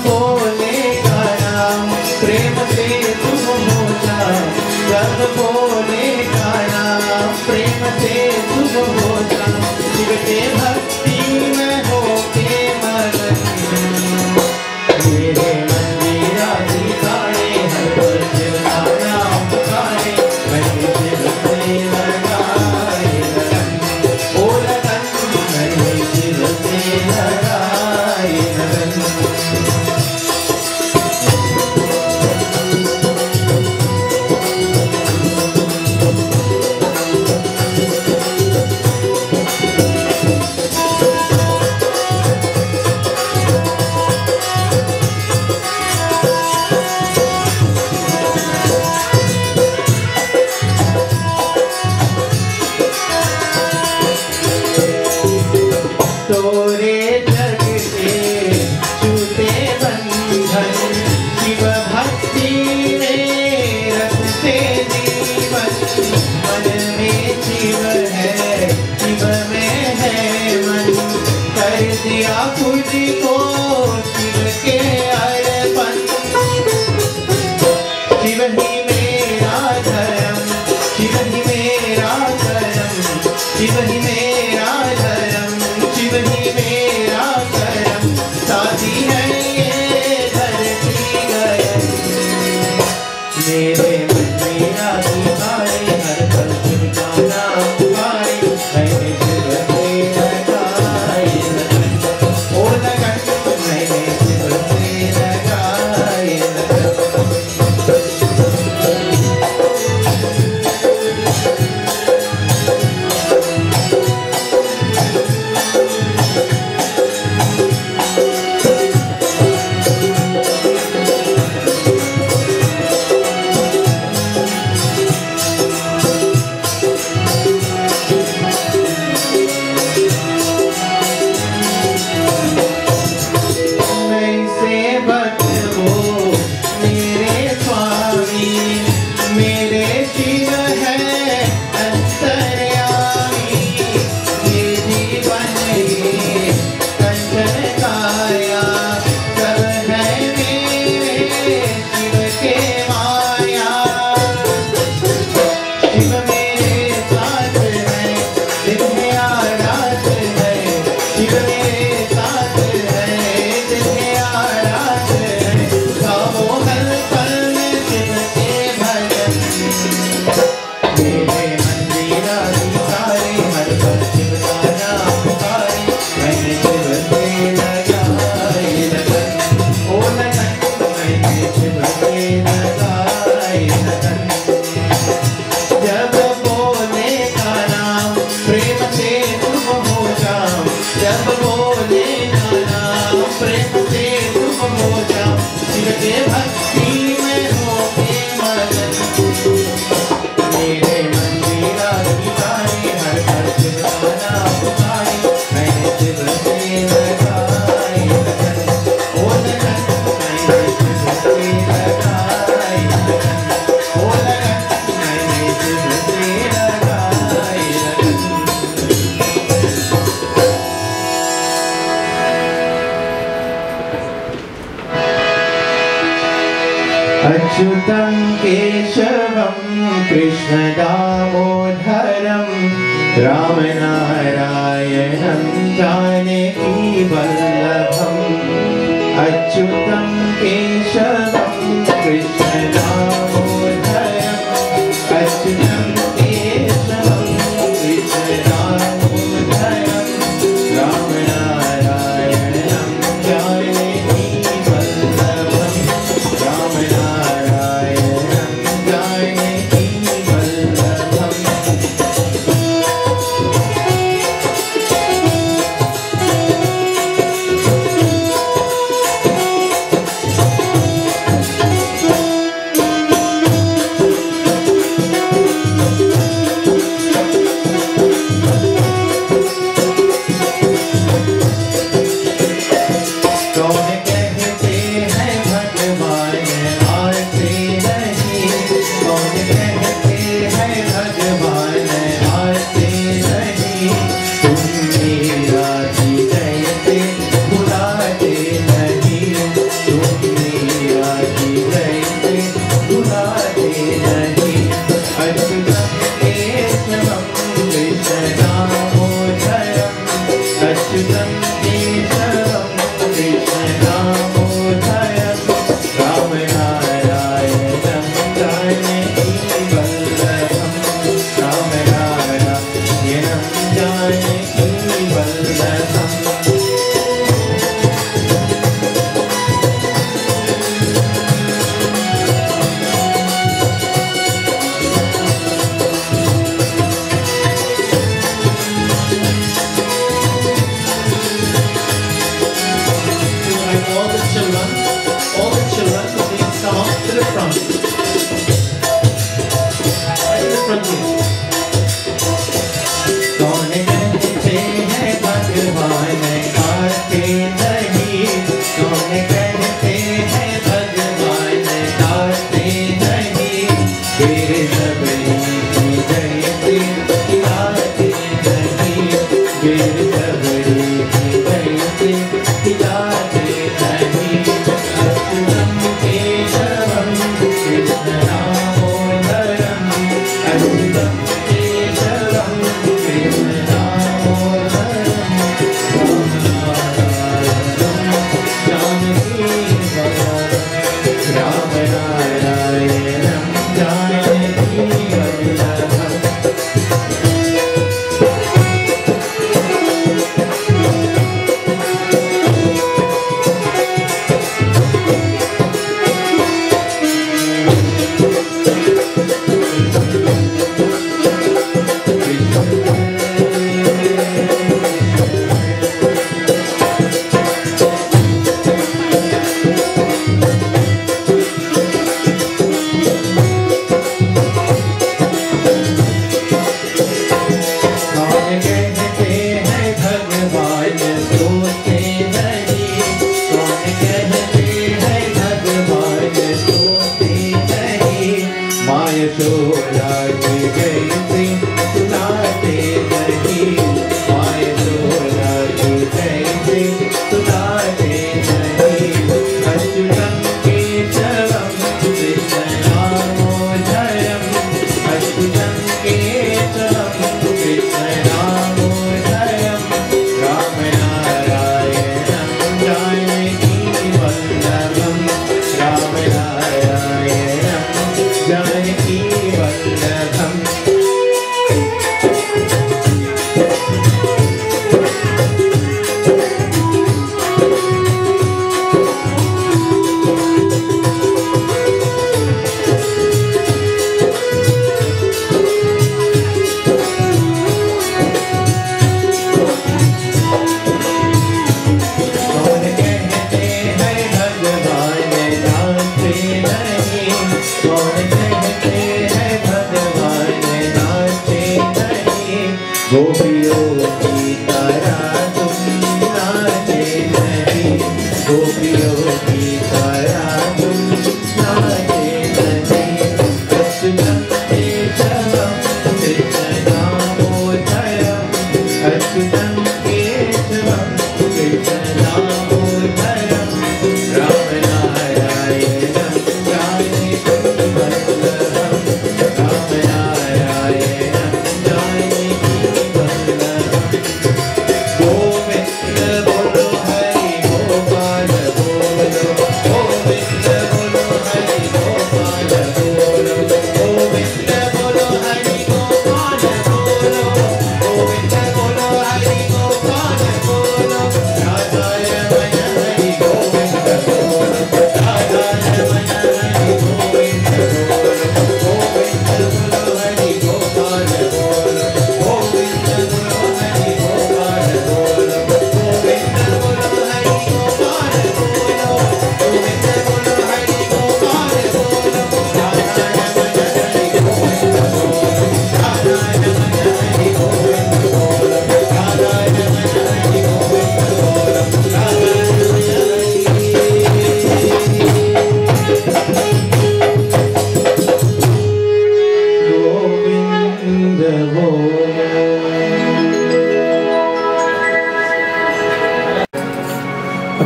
frente.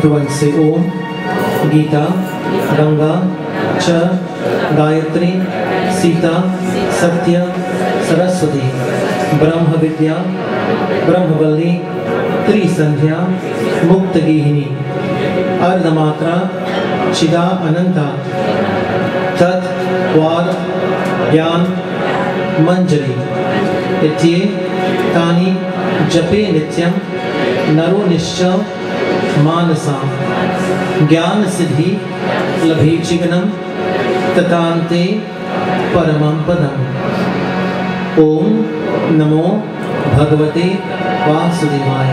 influence से ओम गीता गंगा च गायत्री सीता
सत्य सरस्वती ब्रह्म विद्या ब्रह्मवल्ली त्रिसंध्या मुक्त गिहिनी अर्धमात्रा चिदा अनंता तत् ज्ञान मंजरी इत्ये तानि जपे नित्यं नरो निश्चय मानसा ज्ञानसिद्धि लभे चिकनं तथान्ते परमं पदम्। ॐ नमो भगवते वासुदेवाय।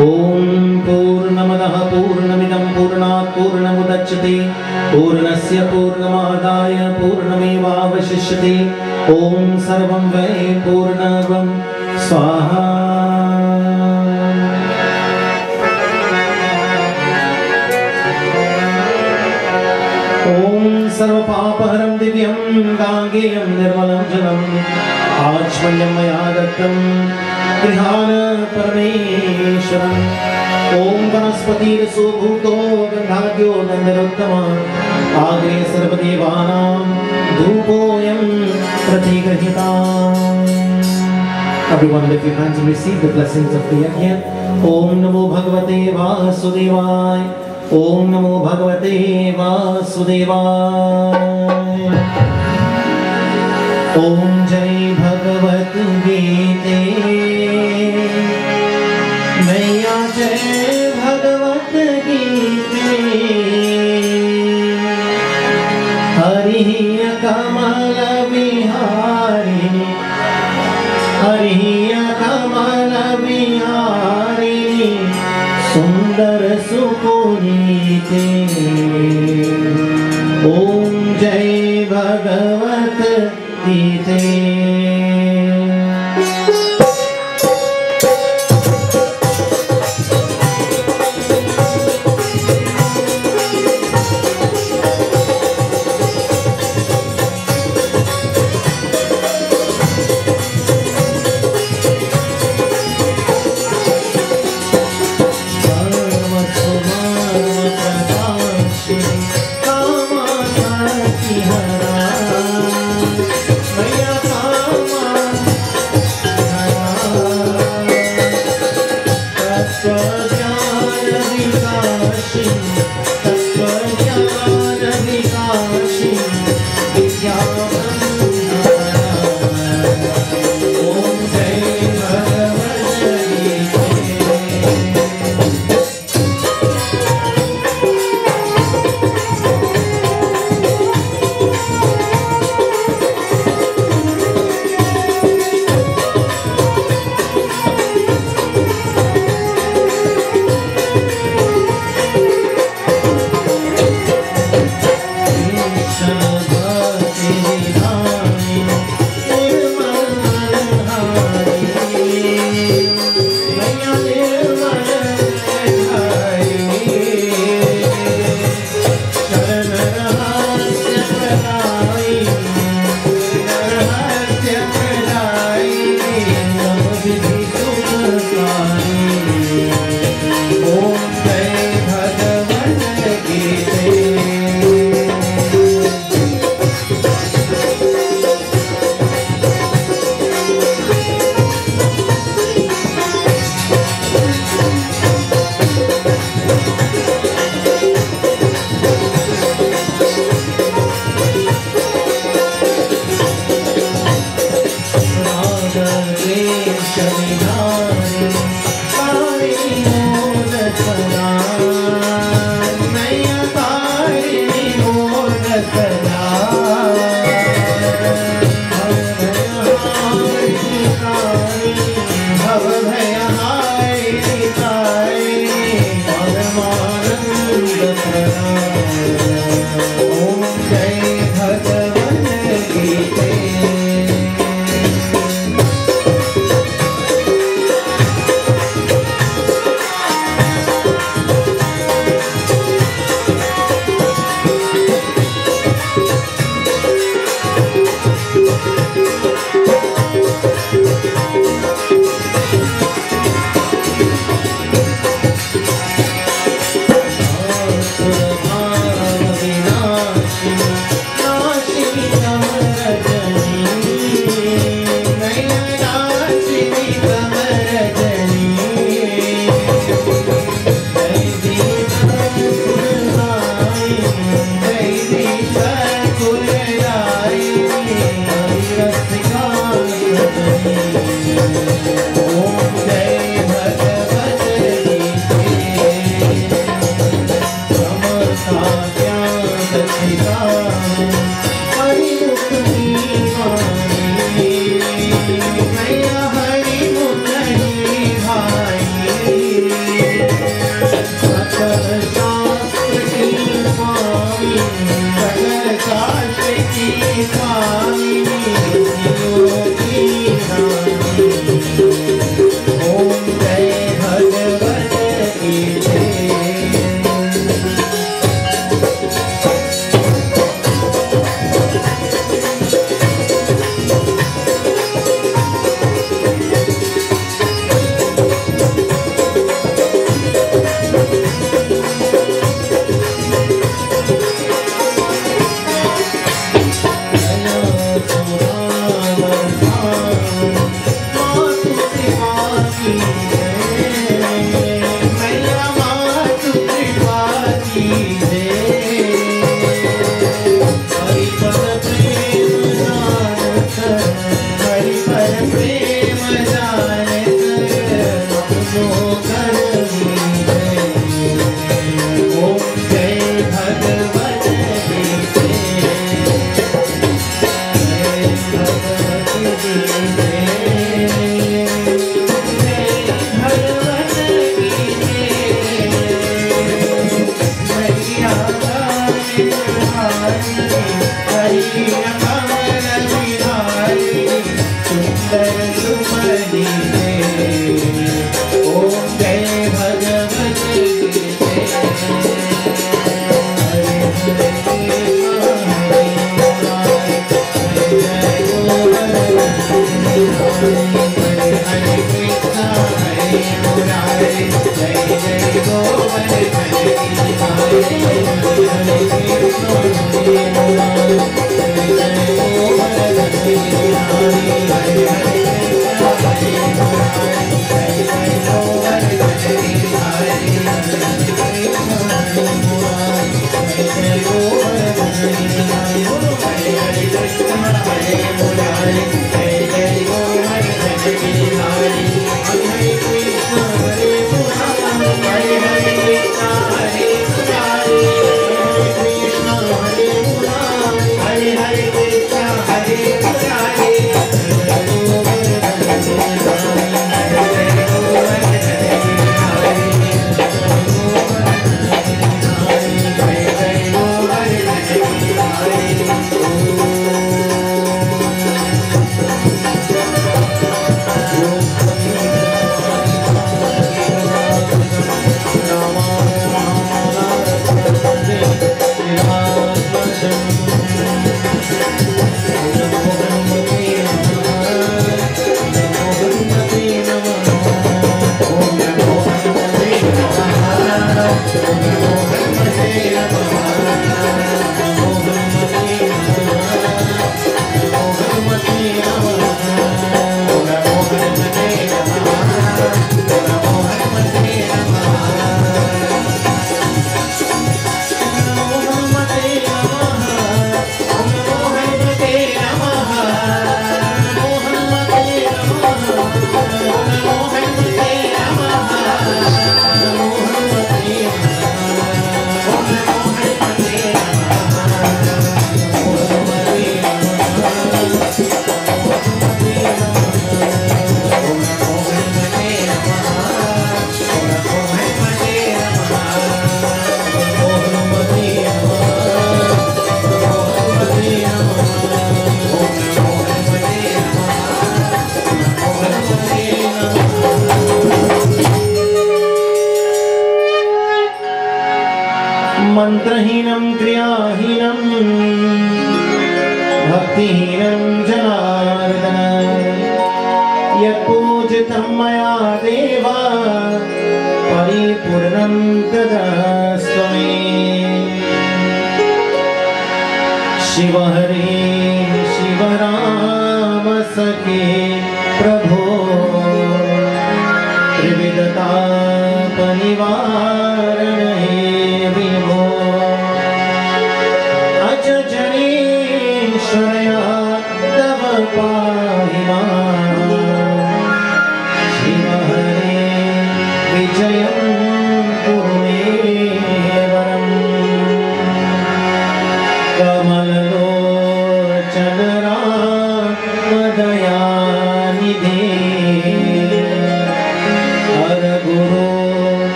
ॐ पूर्णमदः पूर्णमिदं पूर्णात् पूर्णमुदच्यते पूर्णस्य पूर्णमादाय पूर्णमेवावशिष्यते। ॐ सर्वं वै पूर्णवं। स्वाहा सर्वपापहरं दिव्यं गाङ्गेयं निर्मलं जलम् आच्मल्यं मया दत्तं गृहाण परमेश्वरम् ॐ वनस्पतिरसुभूतो गन्धाद्यो गन्धरोत्तम agro सर्वदेवानां धूपोऽयं प्रतिगृहीता Everyone lift your hands and receive the blessings of the yajna. Om Namo Bhagavate Vasudevaya. Om Namo Bhagavate Vasudevaya. ॐ जय भगवद्गीते नैया जय भगवद्गीते बिहारी। कमलविहारी कमल बिहारी। सुंदर सुपुनीते ॐ जय भगवत गीते